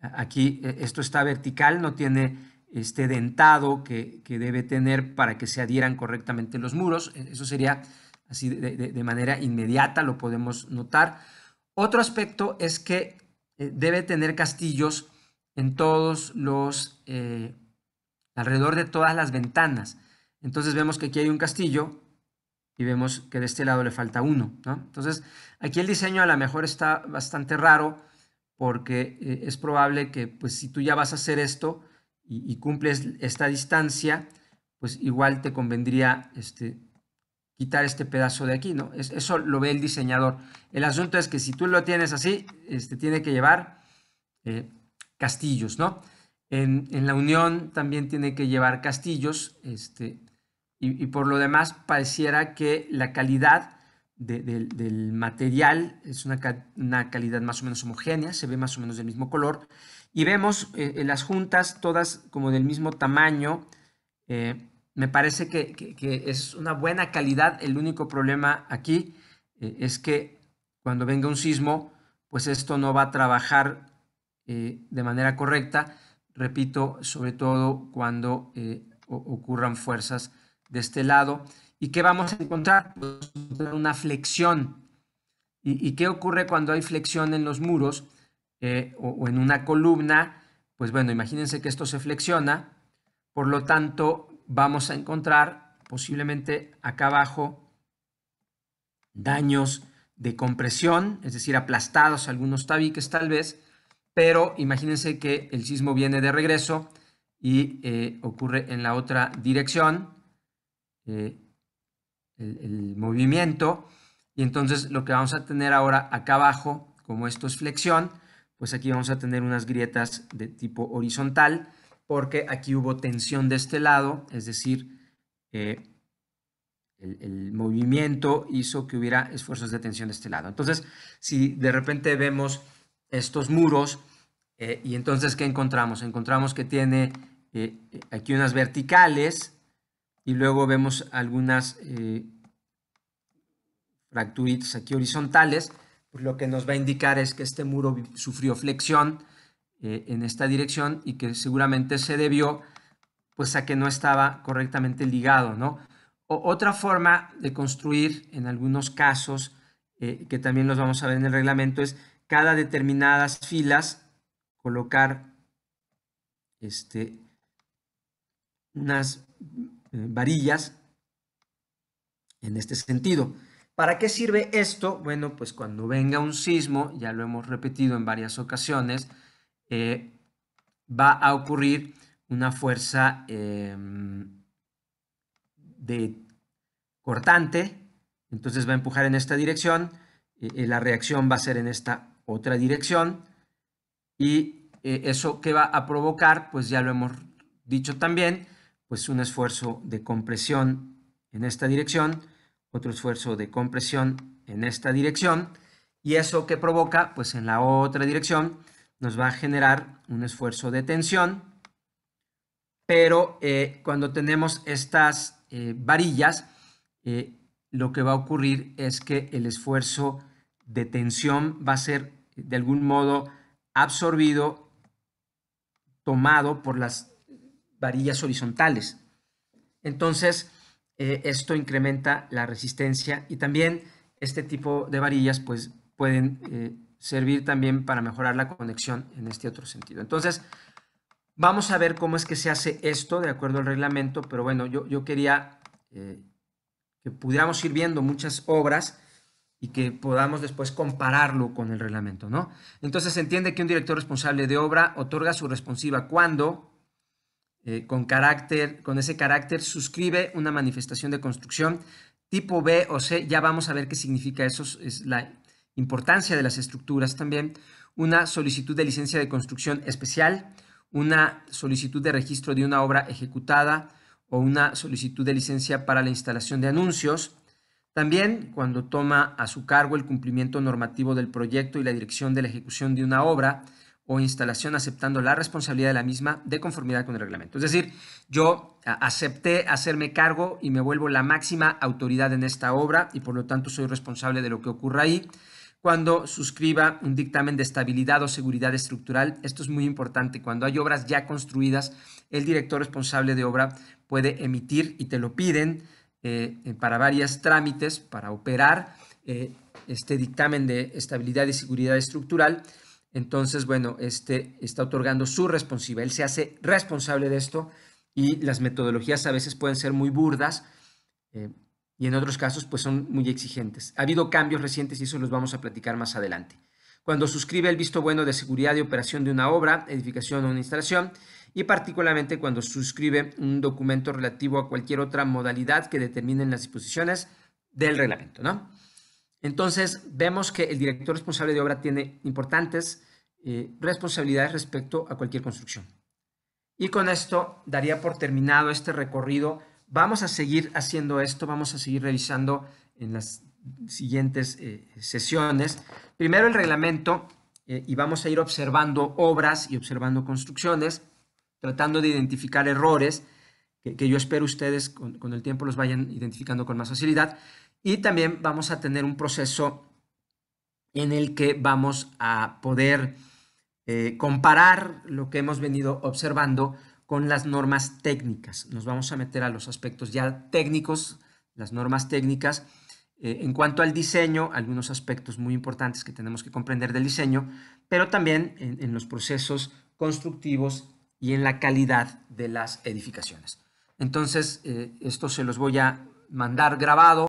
Aquí e, esto está vertical, no tiene este dentado que, debe tener para que se adhieran correctamente los muros. E, eso sería así de, manera inmediata, lo podemos notar. Otro aspecto es que eh, debe tener castillos en todos los, eh, alrededor de todas las ventanas. Entonces vemos que aquí hay un castillo y vemos que de este lado le falta uno. Entonces aquí el diseño a lo mejor está bastante raro porque eh, es probable que pues si tú ya vas a hacer esto y, cumples esta distancia, pues igual te convendría este, quitar este pedazo de aquí, ¿no? eso lo ve el diseñador. El asunto es que si tú lo tienes así, este, tiene que llevar eh, castillos, ¿no? En, la unión también tiene que llevar castillos, este, y, por lo demás pareciera que la calidad del material es una, calidad más o menos homogénea, se ve más o menos del mismo color, y vemos eh, las juntas todas como del mismo tamaño, eh, me parece que, es una buena calidad, el único problema aquí es que cuando venga un sismo, pues esto no va a trabajar eh, de manera correcta, repito, sobre todo cuando eh, ocurran fuerzas de este lado. ¿Y qué vamos a encontrar? Pues una flexión. ¿Y, qué ocurre cuando hay flexión en los muros eh, o, en una columna? Pues bueno, imagínense que esto se flexiona, por lo tanto vamos a encontrar posiblemente acá abajo daños de compresión, es decir, aplastados algunos tabiques tal vez, pero imagínense que el sismo viene de regreso y eh, ocurre en la otra dirección, eh, el, movimiento, y entonces lo que vamos a tener ahora acá abajo, como esto es flexión, pues aquí vamos a tener unas grietas de tipo horizontal, porque aquí hubo tensión de este lado, es decir, eh, el, movimiento hizo que hubiera esfuerzos de tensión de este lado. Entonces, si de repente vemos estos muros eh, y entonces, ¿qué encontramos? Encontramos que tiene eh, aquí unas verticales y luego vemos algunas eh, fracturitas aquí horizontales. Pues lo que nos va a indicar es que este muro sufrió flexión en esta dirección y que seguramente se debió pues a que no estaba correctamente ligado, ¿no? otra forma de construir en algunos casos, que también los vamos a ver en el reglamento, es cada determinadas filas colocar este, unas eh, varillas en este sentido. ¿Para qué sirve esto? Bueno, pues cuando venga un sismo, ya lo hemos repetido en varias ocasiones, eh, va a ocurrir una fuerza em, de cortante, entonces va a empujar en esta dirección, eh, la reacción va a ser en esta otra dirección y eh, eso que va a provocar, pues ya lo hemos dicho también, pues un esfuerzo de compresión en esta dirección, otro esfuerzo de compresión en esta dirección y eso que provoca, pues en la otra dirección nos va a generar un esfuerzo de tensión, pero eh, cuando tenemos estas eh, varillas, lo que va a ocurrir es que el esfuerzo de tensión va a ser de algún modo absorbido, tomado por las varillas horizontales. Entonces, eh, esto incrementa la resistencia y también este tipo de varillas pues, pueden eh, servir también para mejorar la conexión en este otro sentido. Entonces, vamos a ver cómo es que se hace esto de acuerdo al reglamento, pero bueno, yo, yo quería eh, que pudiéramos ir viendo muchas obras y que podamos después compararlo con el reglamento, ¿no? Entonces se entiende que un director responsable de obra otorga su responsiva cuando, eh, con, carácter, con ese carácter, suscribe una manifestación de construcción tipo B o C, ya vamos a ver qué significa eso, es la importancia de las estructuras también, una solicitud de licencia de construcción especial, una solicitud de registro de una obra ejecutada o una solicitud de licencia para la instalación de anuncios, también cuando toma a su cargo el cumplimiento normativo del proyecto y la dirección de la ejecución de una obra o instalación aceptando la responsabilidad de la misma de conformidad con el reglamento. Es decir, yo acepté hacerme cargo y me vuelvo la máxima autoridad en esta obra y por lo tanto soy responsable de lo que ocurra ahí. Cuando suscriba un dictamen de estabilidad o seguridad estructural, esto es muy importante. Cuando hay obras ya construidas, el director responsable de obra puede emitir y te lo piden eh, eh, para varios trámites para operar eh, este dictamen de estabilidad y seguridad estructural. Entonces, bueno, este está otorgando su responsiva. Él se hace responsable de esto y las metodologías a veces pueden ser muy burdas eh, y en otros casos pues son muy exigentes. Ha habido cambios recientes y eso los vamos a platicar más adelante. Cuando suscribe el visto bueno de seguridad y operación de una obra, edificación o una instalación, y particularmente cuando suscribe un documento relativo a cualquier otra modalidad que determinen las disposiciones del reglamento, ¿no? Entonces, vemos que el director responsable de obra tiene importantes eh, responsabilidades respecto a cualquier construcción. Y con esto daría por terminado este recorrido. Vamos a seguir haciendo esto, vamos a seguir revisando en las siguientes eh, sesiones. Primero el reglamento eh, y vamos a ir observando obras y observando construcciones, tratando de identificar errores que, yo espero ustedes con, con, el tiempo los vayan identificando con más facilidad. Y también vamos a tener un proceso en el que vamos a poder eh, comparar lo que hemos venido observando con las normas técnicas. Nos vamos a meter a los aspectos ya técnicos, las normas técnicas. Eh, en cuanto al diseño, algunos aspectos muy importantes que tenemos que comprender del diseño, pero también en, los procesos constructivos y en la calidad de las edificaciones. Entonces, eh, esto se los voy a mandar grabado